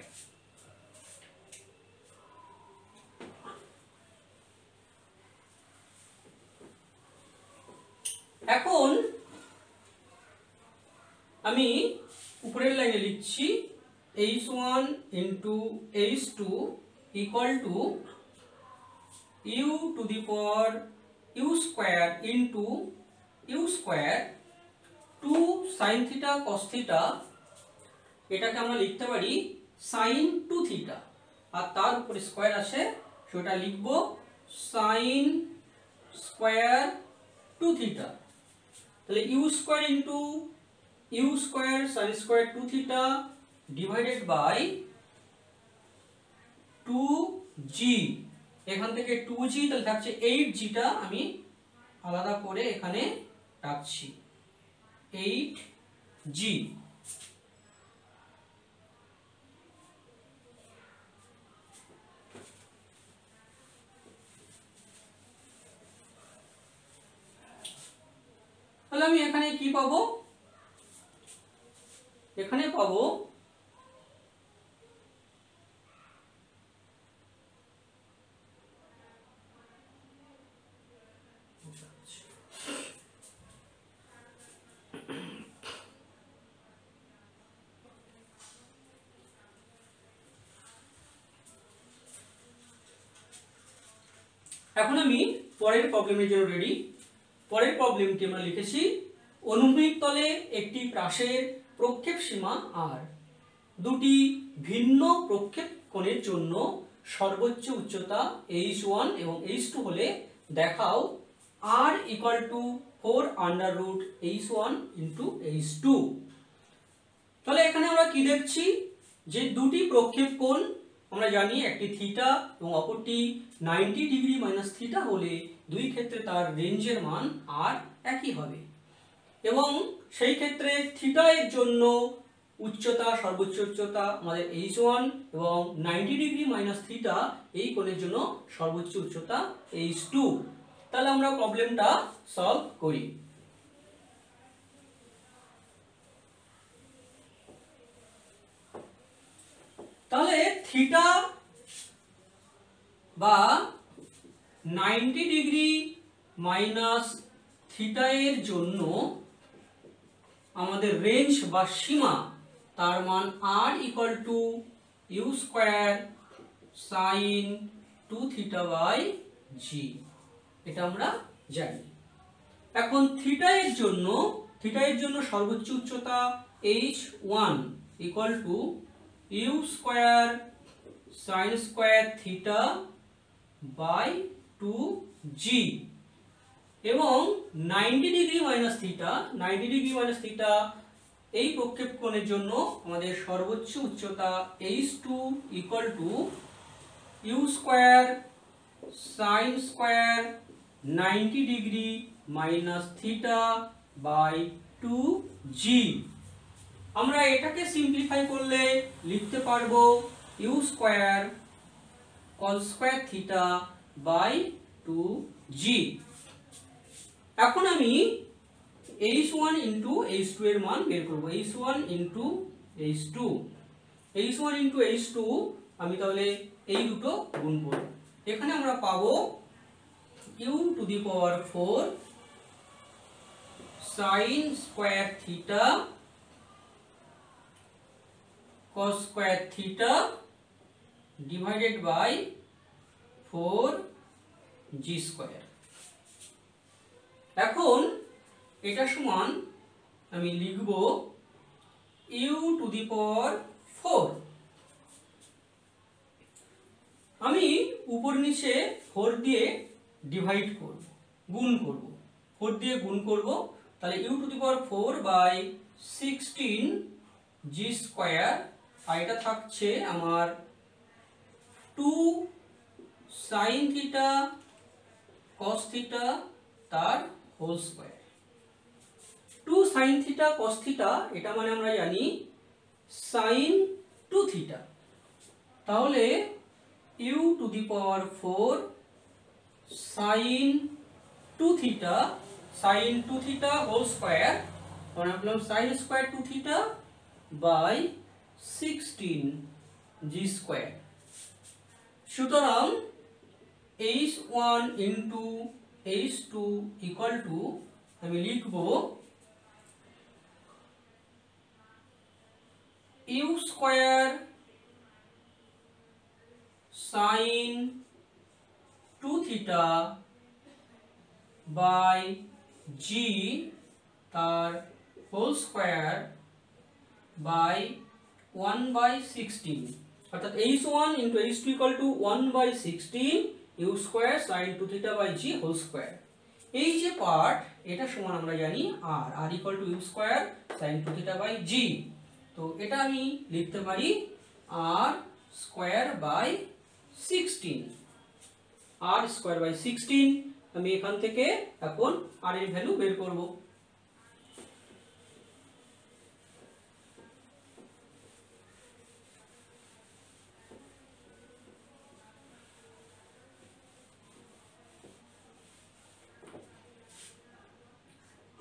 এখন আমি উপরের লাইনে লিখছি H one into H two equal to U to the power U square into U square two sine theta cos theta এটাকে আমরা লিখতে পারি সাইন টু থিটা আর তার উপরে স্কোয়ার আছে, সেটা লিখব সাইন স্কোয়ার টু থিটা তাহলে square into U square sine square two theta divided by two G এখান থেকে টু জি তাহলে থাকছে এইট জিটা আমি আলাদা করে এখানে রাখছি। এইট জি তাহলে আমি এখানে কি পাবো এখানে পাবো এখন আমি পরের প্রবলেমের জন্য রেডি পরের প্রবলেমটি আমরা লিখেছি, অনুভূমিক তলে একটি প্রাসের প্রক্ষেপ সীমা আর দুটি ভিন্ন প্রক্ষেপ কোণের জন্য সর্বোচ্চ উচ্চতা এইচ ওয়ান এবং এইচ টু হলে দেখাও R equal to four under root H one into H two তাহলে এখানে আমরা কি দেখছি? যে দুটি প্রক্ষেপ কোণ আমরা জানি একটি থিটা এবং অপরটি নাইনটি ডিগ্রি মাইনাস থিটা হলে দুই ক্ষেত্রে তার রেঞ্জের মান আর একই হবে। এবং সেই ক্ষেত্রে থিটা এর জন্য উচ্চতা, সর্বোচ্চ উচ্চতা আমাদের এইচ ওয়ান এবং নাইনটি ডিগ্রি মাইনাস থিটা এই কোণের জন্য সর্বোচ্চ উচ্চতা এইচ টু তাহলে আমরা প্রবলেমটা সলভ করি। তাহলে থিটা বা নাইনটি ডিগ্রি মাইনাস থিটা এর জন্য আমাদের রেঞ্জ বা সীমা, তার মান R equal to U square sine two theta by G এটা আমরা জানি। এখন থিটা এর জন্য থিটা এর জন্য সর্বোচ্চ উচ্চতা H one equal to square sine square theta by two G. এবং ninety degree minus theta, ninety degree minus theta এই প্রক্ষেপ কোণের জন্য আমাদের সর্বোচ্চ উচ্চতা H two equal to U square sine square ninety degree minus theta by two G. আমরা এটাকে সিম্পলিফাই করলে লিখতে পারব U square cos square theta by two G এখন আমি H one into H two এর মান বের করব। H one into H two H one into H two আমি তাহলে এই দুটো গুণ করব। এখানে আমরা পাবো U to the power four sine square theta cos square theta divided by four G square এখন এটা সমান আমি লিখব U to the power four আমি উপর নিচে ফোর দিয়ে ডিভাইড করব, গুণ করব। ফোর দিয়ে গুণ করব, তাহলে to the power four by sixteen G square আর এটা থাকছে আমার two sine theta cos theta তার whole square two sine theta cos theta এটা মানে আমরা জানি সাইন টু থিটা তাহলে U to the power four sine two theta sine two theta whole square মানে পেলাম sine square two theta by sixteen G square সুতরাং H one into H two equal to আমি লিখব U square sine two theta by G তার whole square by one by sixteen অর্থাৎ H one into H two equal to one by sixteen U square sine two theta by G whole square এই যে part এটা সমান আমরা জানি আর R equal to U square sine two theta by G তো এটা আমি লিখতে পারি R square by sixteen R square by sixteen আমি এখান থেকে এখন আর এর ভ্যালু বের করব।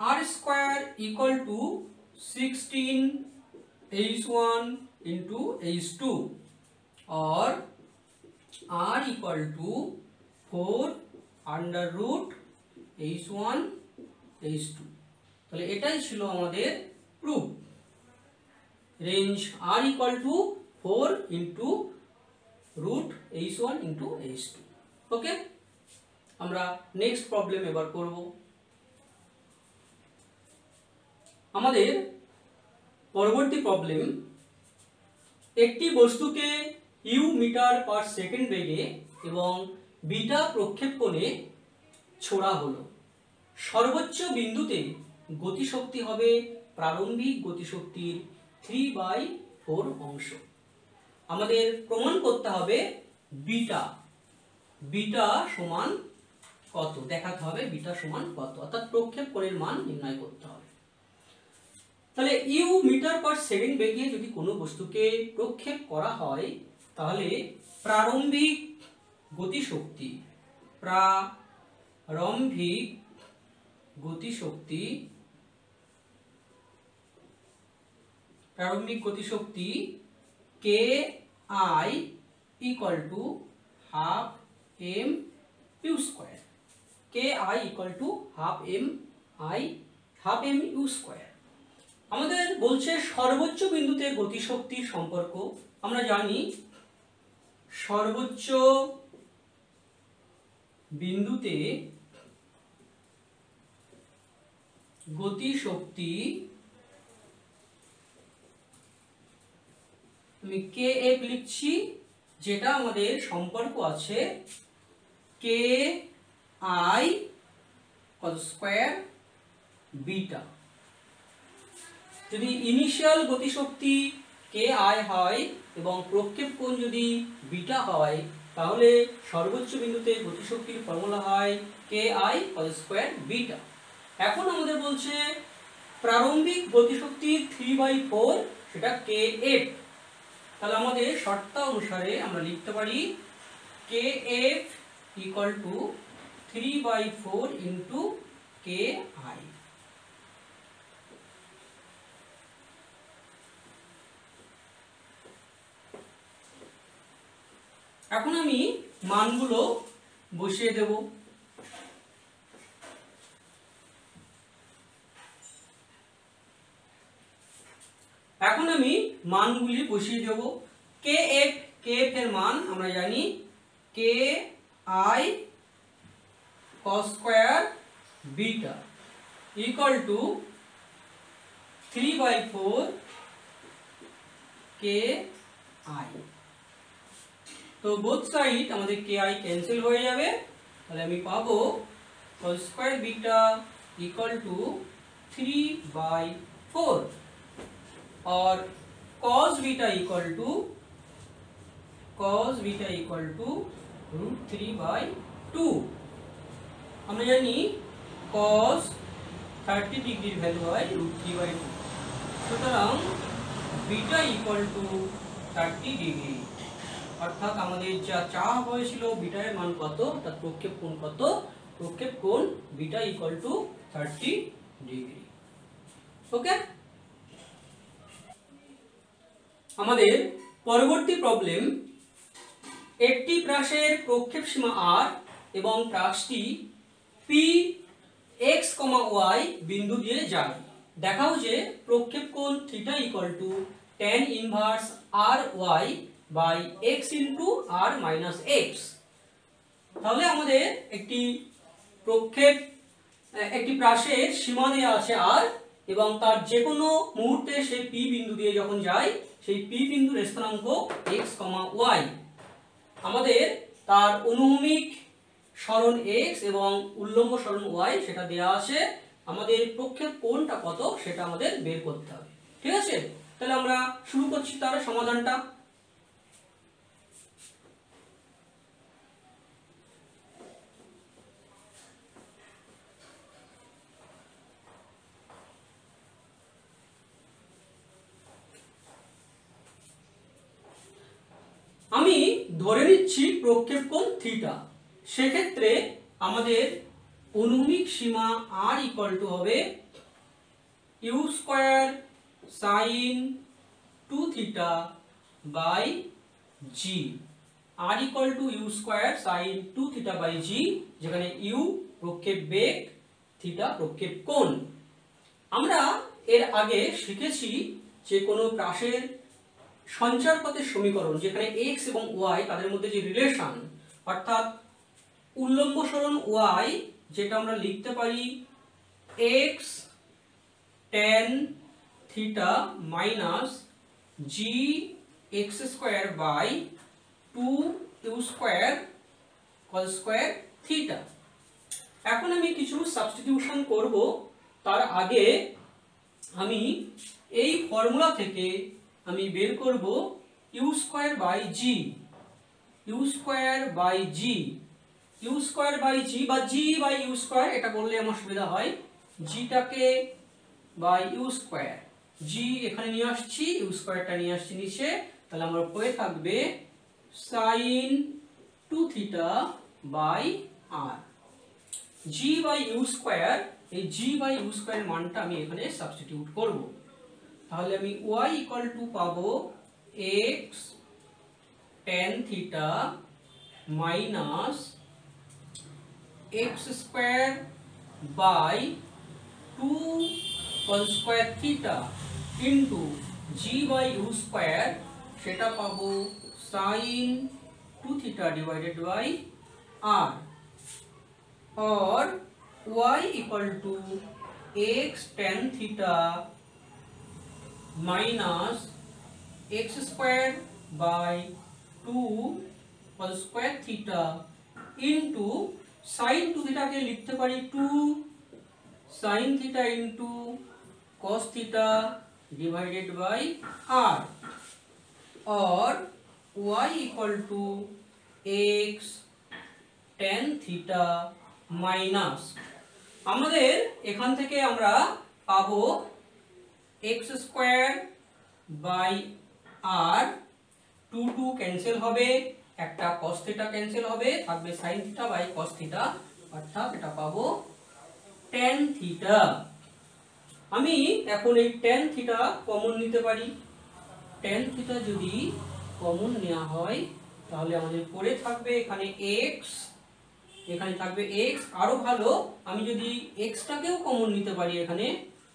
R square equal to 16 h1 into h2 or r equal to 4 under root h1 h2 তাহলে এটাই ছিল আমাদের proof range r equal to 4 into root h1 into h2 okay আমরা নেক্সট প্রবলেম এবার করব আমাদের পরবর্তী প্রবলেম একটি বস্তুকে ইউ মিটার পার সেকেন্ড বেগে এবং বিটা প্রক্ষেপণে ছোড়া হলো। সর্বোচ্চ বিন্দুতে গতিশক্তি হবে প্রারম্ভিক গতিশক্তির থ্রি বাই ফোর অংশ। আমাদের প্রমাণ করতে হবে বিটা বিটা সমান কত? দেখাতে হবে বিটা সমান কত। অর্থাৎ প্রক্ষেপণের মান নির্ণয় করতে হবে। তাহলে ইউ মিটার পার সেকেন্ড বেগে যদি কোনো বস্তুকে প্রক্ষেপ করা হয়, তাহলে প্রারম্ভিক গতিশক্তি প্রারম্ভিক গতিশক্তি প্রারম্ভিক গতিশক্তি K I equal to half M U square K I equal to half M I half M U square আমাদের বলছে সর্বোচ্চ বিন্দুতে গতিশক্তির সম্পর্ক। আমরা জানি সর্বোচ্চ বিন্দুতে গতিশক্তি আমি কে এফ লিখছি, যেটা আমাদের সম্পর্ক আছে K I cos square beta. যদি ইনিশিয়াল গতিশক্তি কে আই হয় এবং প্রক্ষেপ কোণ যদি বিটা হয়, তাহলে সর্বোচ্চ বিন্দুতে গতিশক্তির ফর্মুলা হয় K I cos square beta এখন আমাদের বলছে প্রারম্ভিক গতিশক্তি থ্রি বাই ফোর সেটা কে এফ তাহলে আমাদের শর্তা অনুসারে আমরা লিখতে পারি K F equal to three by four into K I এখন আমি মানগুলো বসিয়ে দেব। এখন আমি মানগুলি বসিয়ে দেব। কে এফ কে এফ এর মান আমরা জানি K i cos square beta equal to three by four K I তো বোথ সাইড আমাদের কে আই ক্যান্সেল হয়ে যাবে তাহলে আমি পাবো cos square beta equal to three by four और cos beta equal to cos beta equal to root three by two আমরা জানি cos থার্টি ডিগ্রির ভ্যালু হয় রুট থ্রি বাই টু সুতরাং beta equal to thirty degree অর্থাৎ আমাদের যা চাওয়া হয়েছিল বিটার মান কত? তার প্রক্ষেপ কোণ কত? প্রক্ষেপ কোণ beta equal to thirty degree okay আমাদের পরবর্তী প্রবলেম একটি প্রাসের প্রক্ষেপ সীমা আর এবং প্রাসটি পি এক্স কমা ওয়াই বিন্দু দিয়ে যায়। দেখাও যে প্রক্ষেপ কোণ theta equal to tan inverse R y by x into R minus x তাহলে আমাদের একটি প্রক্ষেপ একটি প্রাসের সীমা দেওয়া আছে আর এবং তার যে কোনো মুহূর্তে সেই পি বিন্দু দিয়ে যখন যায়, সেই পি বিন্দুর স্থানাঙ্ক এক্স কমা ওয়াই আমাদের তার অনুভূমিক সরণ এক্স এবং উল্লম্ব সরণ ওয়াই সেটা দেওয়া আছে। আমাদের প্রক্ষেপ কোণটা কত সেটা আমাদের বের করতে হবে। ঠিক আছে? তাহলে আমরা শুরু করছি তার সমাধানটা আমি ধরে নিচ্ছি প্রক্ষেপ কোণ থিটা সেক্ষেত্রে আমাদের অনুভূমিক সীমা আর ইকুয়াল টু হবে u square sine two theta by g R equal to u square sine two theta by g যেখানে ইউ প্রক্ষেপ বেগ থিটা প্রক্ষেপ কোণ। আমরা এর আগে শিখেছি যে কোনো প্রাসের সঞ্চার পথের সমীকরণ, যেখানে এক্স এবং ওয়াই তাদের মধ্যে যে রিলেশন অর্থাৎ উল্লম্ব সরণ ওয়াই যেটা আমরা লিখতে পারি x tan theta minus g x square by two u square cos square theta এখন আমি কিছু সাবস্টিটিউশন করব, তার আগে আমি এই ফর্মুলা থেকে আমি বের করব u square by g u square by g u square by g বা জি বাই ইউ স্কোয়ার এটা করলে আমার সুবিধা হয় জিটাকে বাই ইউ স্কোয়ার জি এখানে নিয়ে আসছি ইউ স্কোয়ারটা নিয়ে আসছি নিচে, তাহলে আমার হয়ে থাকবে sine two theta by R g by u square এই জি বাই ইউ স্কোয়ার মানটা আমি এখানে সাবস্টিটিউট করব। তাহলে আমি y ইকুয়াল টু পাবো x tan theta minus x square by two whole square theta into g by u square সেটা পাবো sine two theta divided by r और y equal to x tan theta minus x square by two whole square theta into sine two theta के लिखते पारी two sine theta into cos theta divided by r और y equal to x tan theta minus আমাদের এখান থেকে আমরা পাবো x square by R two two cancel হবে, একটা কস থিটা ক্যান্সেল হবে, থাকবে sine theta by cos theta অর্থাৎ এটা পাবো টেন থিটা আমি এখন এই টেন থিটা কমন নিতে পারি। টেন থিটা যদি কমন নেওয়া হয়, তাহলে আমাদের পড়ে থাকবে এখানে এক্স এখানে থাকবে এক্স আরও ভালো, আমি যদি এক্সটাকেও কমন নিতে পারি এখানে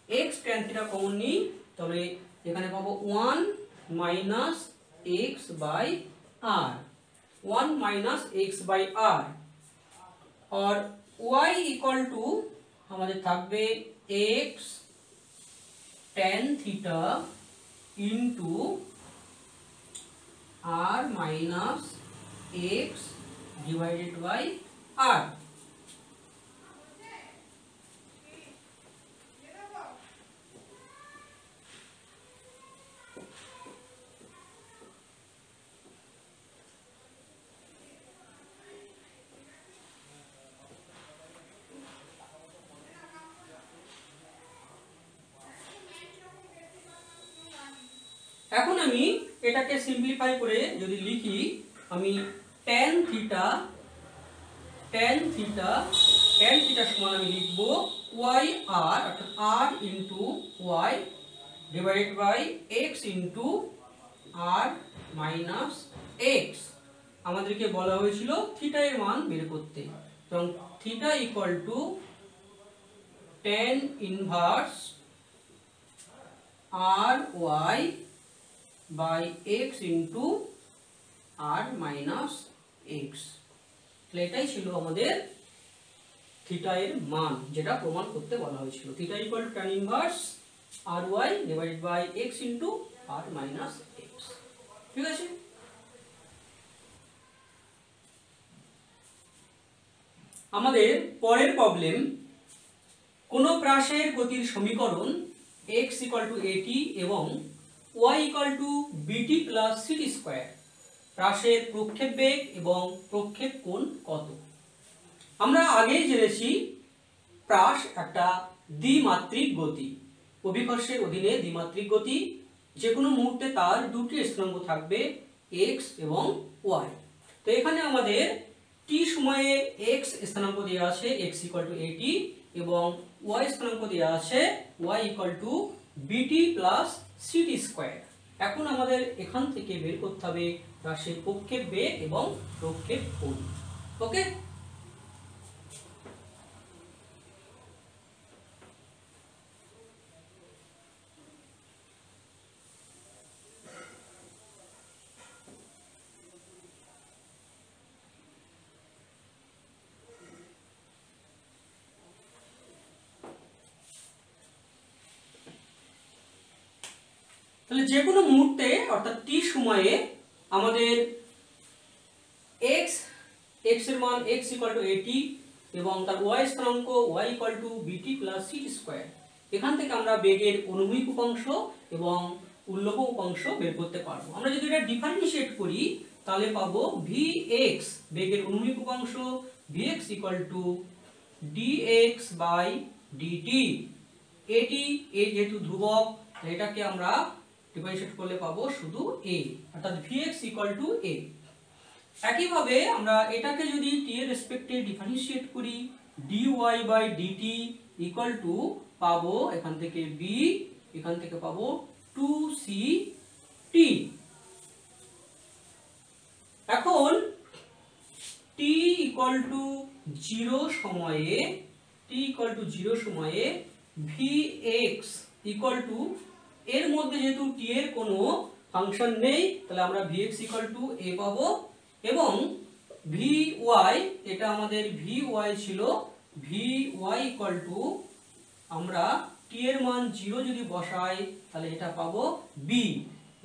এক্স টেন থিটা কমন নিই তবে এখানে পাবো one minus x by r one minus x by r और y इक्वल टू আমাদের থাকবে x tan theta into r minus x divided by r simplify করে যদি লিখি, আমি tan theta tan theta tan theta সমান আমি লিখব y r, অর্থাৎ r into y divided by x into r minus x আমাদেরকে বলা হয়েছিল থিটা এর মান বের করতে। এবং theta equal to tan inverse R y by x into R minus x তাহলে এটাই ছিল আমাদের থিটা এর মান, যেটা প্রমাণ করতে বলা হয়েছিল। Theta equal to tan inverse R y divided by x into R minus x ঠিক আছে? আমাদের পরের প্রবলেম কোনো প্রাসের গতির সমীকরণ x ইকুয়াল টু এটি এবং y equal to B T plus C T square প্রাসের প্রক্ষেপ বেগ এবং প্রক্ষেপ কোণ কত? আমরা আগেই জেনেছি প্রাস একটা দ্বিমাত্রিক গতি, অভিকর্ষের অধীনে দ্বিমাত্রিক গতি যে কোনো মুহূর্তে তার দুটি স্থানাঙ্ক থাকবে, x এবং y তো এখানে আমাদের t সময়ে x স্থানাঙ্ক দেওয়া আছে, x ইকুয়াল টু এটি এবং y স্থানাঙ্ক দেওয়া আছে, y equal to b t plus c t square এখন আমাদের এখান থেকে বের করতে হবে রাশির পক্ষে বেগ এবং প্রক্ষেপ কোণ। ওকে তাহলে যে কোনো মুহূর্তে, অর্থাৎ টি সময়ে আমাদের এক্স x এর মান এক্স ইকুয়াল টু এটি এবং তার ওয়াই স্থানাঙ্ক y equal to b t plus c t square এখান থেকে আমরা বেগের অনুভূমিক উপাংশ এবং উল্লম্ব উপাংশ বের করতে পারব। আমরা যদি এটা ডিফারেন্সিয়েট করি, তাহলে পাবো ভি এক্স বেগের অনুভূমিক উপাংশ v x equal to d x by dt এটি এ যেহেতু ধ্রুবক এটাকে আমরা ডিফারেন্সিয়েট করলে পাবো শুধু a, অর্থাৎ vx ইকুয়াল টু a একইভাবে আমরা এটাকে যদি t এর রেসপেক্টে ডিফারেন্সিয়েট করি, dy by dt equal to পাবো এখান থেকে b, এখান থেকে পাবো 2c t এখন t ইকুয়াল টু জিরো সময়ে, t ইকুয়াল টু জিরো সময়ে vx ইকুয়াল টু এর মধ্যে যেহেতু t এর কোনো ফাংশন নেই, তাহলে আমরা vx ইকুয়াল টু এ পাবো এবং vy, এটা আমাদের vy ছিল, vy ইকুয়াল টু আমরা টি এর মান জিরো যদি বসাই, তাহলে এটা পাবো b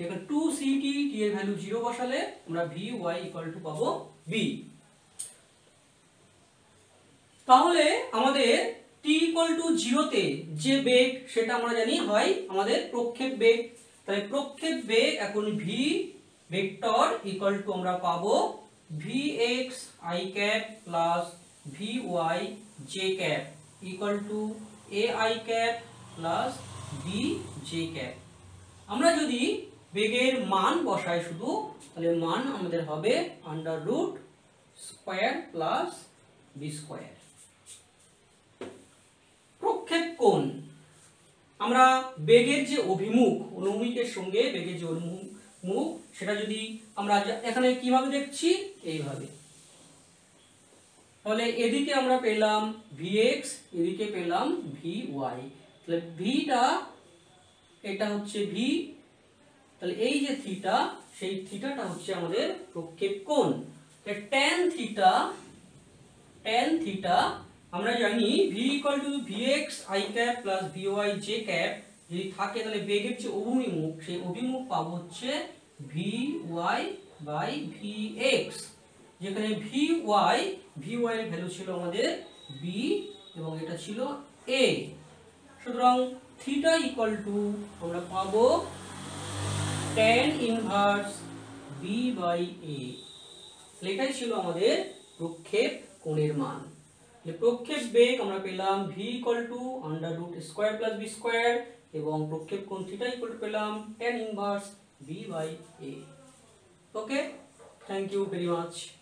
এখানে 2ct t এর ভ্যালু জিরো বসালে আমরা ভি ওয়াই ইকুয়াল টু পাবো b তাহলে আমাদের t ইকুয়াল টু জিরোতে যে বেগ সেটা আমরা জানি হয় আমাদের প্রক্ষেপ বেগ। তাই প্রক্ষেপ বেগ এখন v ভেক্টর ইকুয়াল টু আমরা পাবো vx i cap plus vy j cap equal to ai cap plus b j cap আমরা যদি বেগের মান বসাই শুধু, তাহলে মান আমাদের হবে under root square plus b square প্রক্ষেপ কোণ আমরা বেগের যে অভিমুখ, অনুভূমিকের সঙ্গে বেগের যে অনুমুখ সেটা যদি আমরা এখানে কীভাবে দেখছি? এইভাবে। তাহলে এদিকে আমরা পেলাম vx, এদিকে পেলাম vy তাহলে ভিটা এটা হচ্ছে ভি তাহলে এই যে থিটা সেই থিটাটা হচ্ছে আমাদের প্রক্ষেপ কোণ। tan থিটা tan থিটা আমরা জানি v equal to vx i cap plus vy j cap যদি থাকে তাহলে বেগের যে অভিমুখ, সেই অভিমুখ পাবো হচ্ছে vy বাই vx যেখানে ভি vy vy এর ভ্যালু ছিল আমাদের b এবং এটা ছিল a সুতরাং থিটা ইকুয়াল টু আমরা পাবো tan inverse b by a এটাই ছিল আমাদের প্রক্ষেপ কোণের মান। যে প্রক্ষেপ বেগ আমরা পেলাম v equal to under root square plus b square এবং প্রক্ষেপ কোণ থিটা ইকুয়াল পেলাম tan inverse b by a okay thank you very much.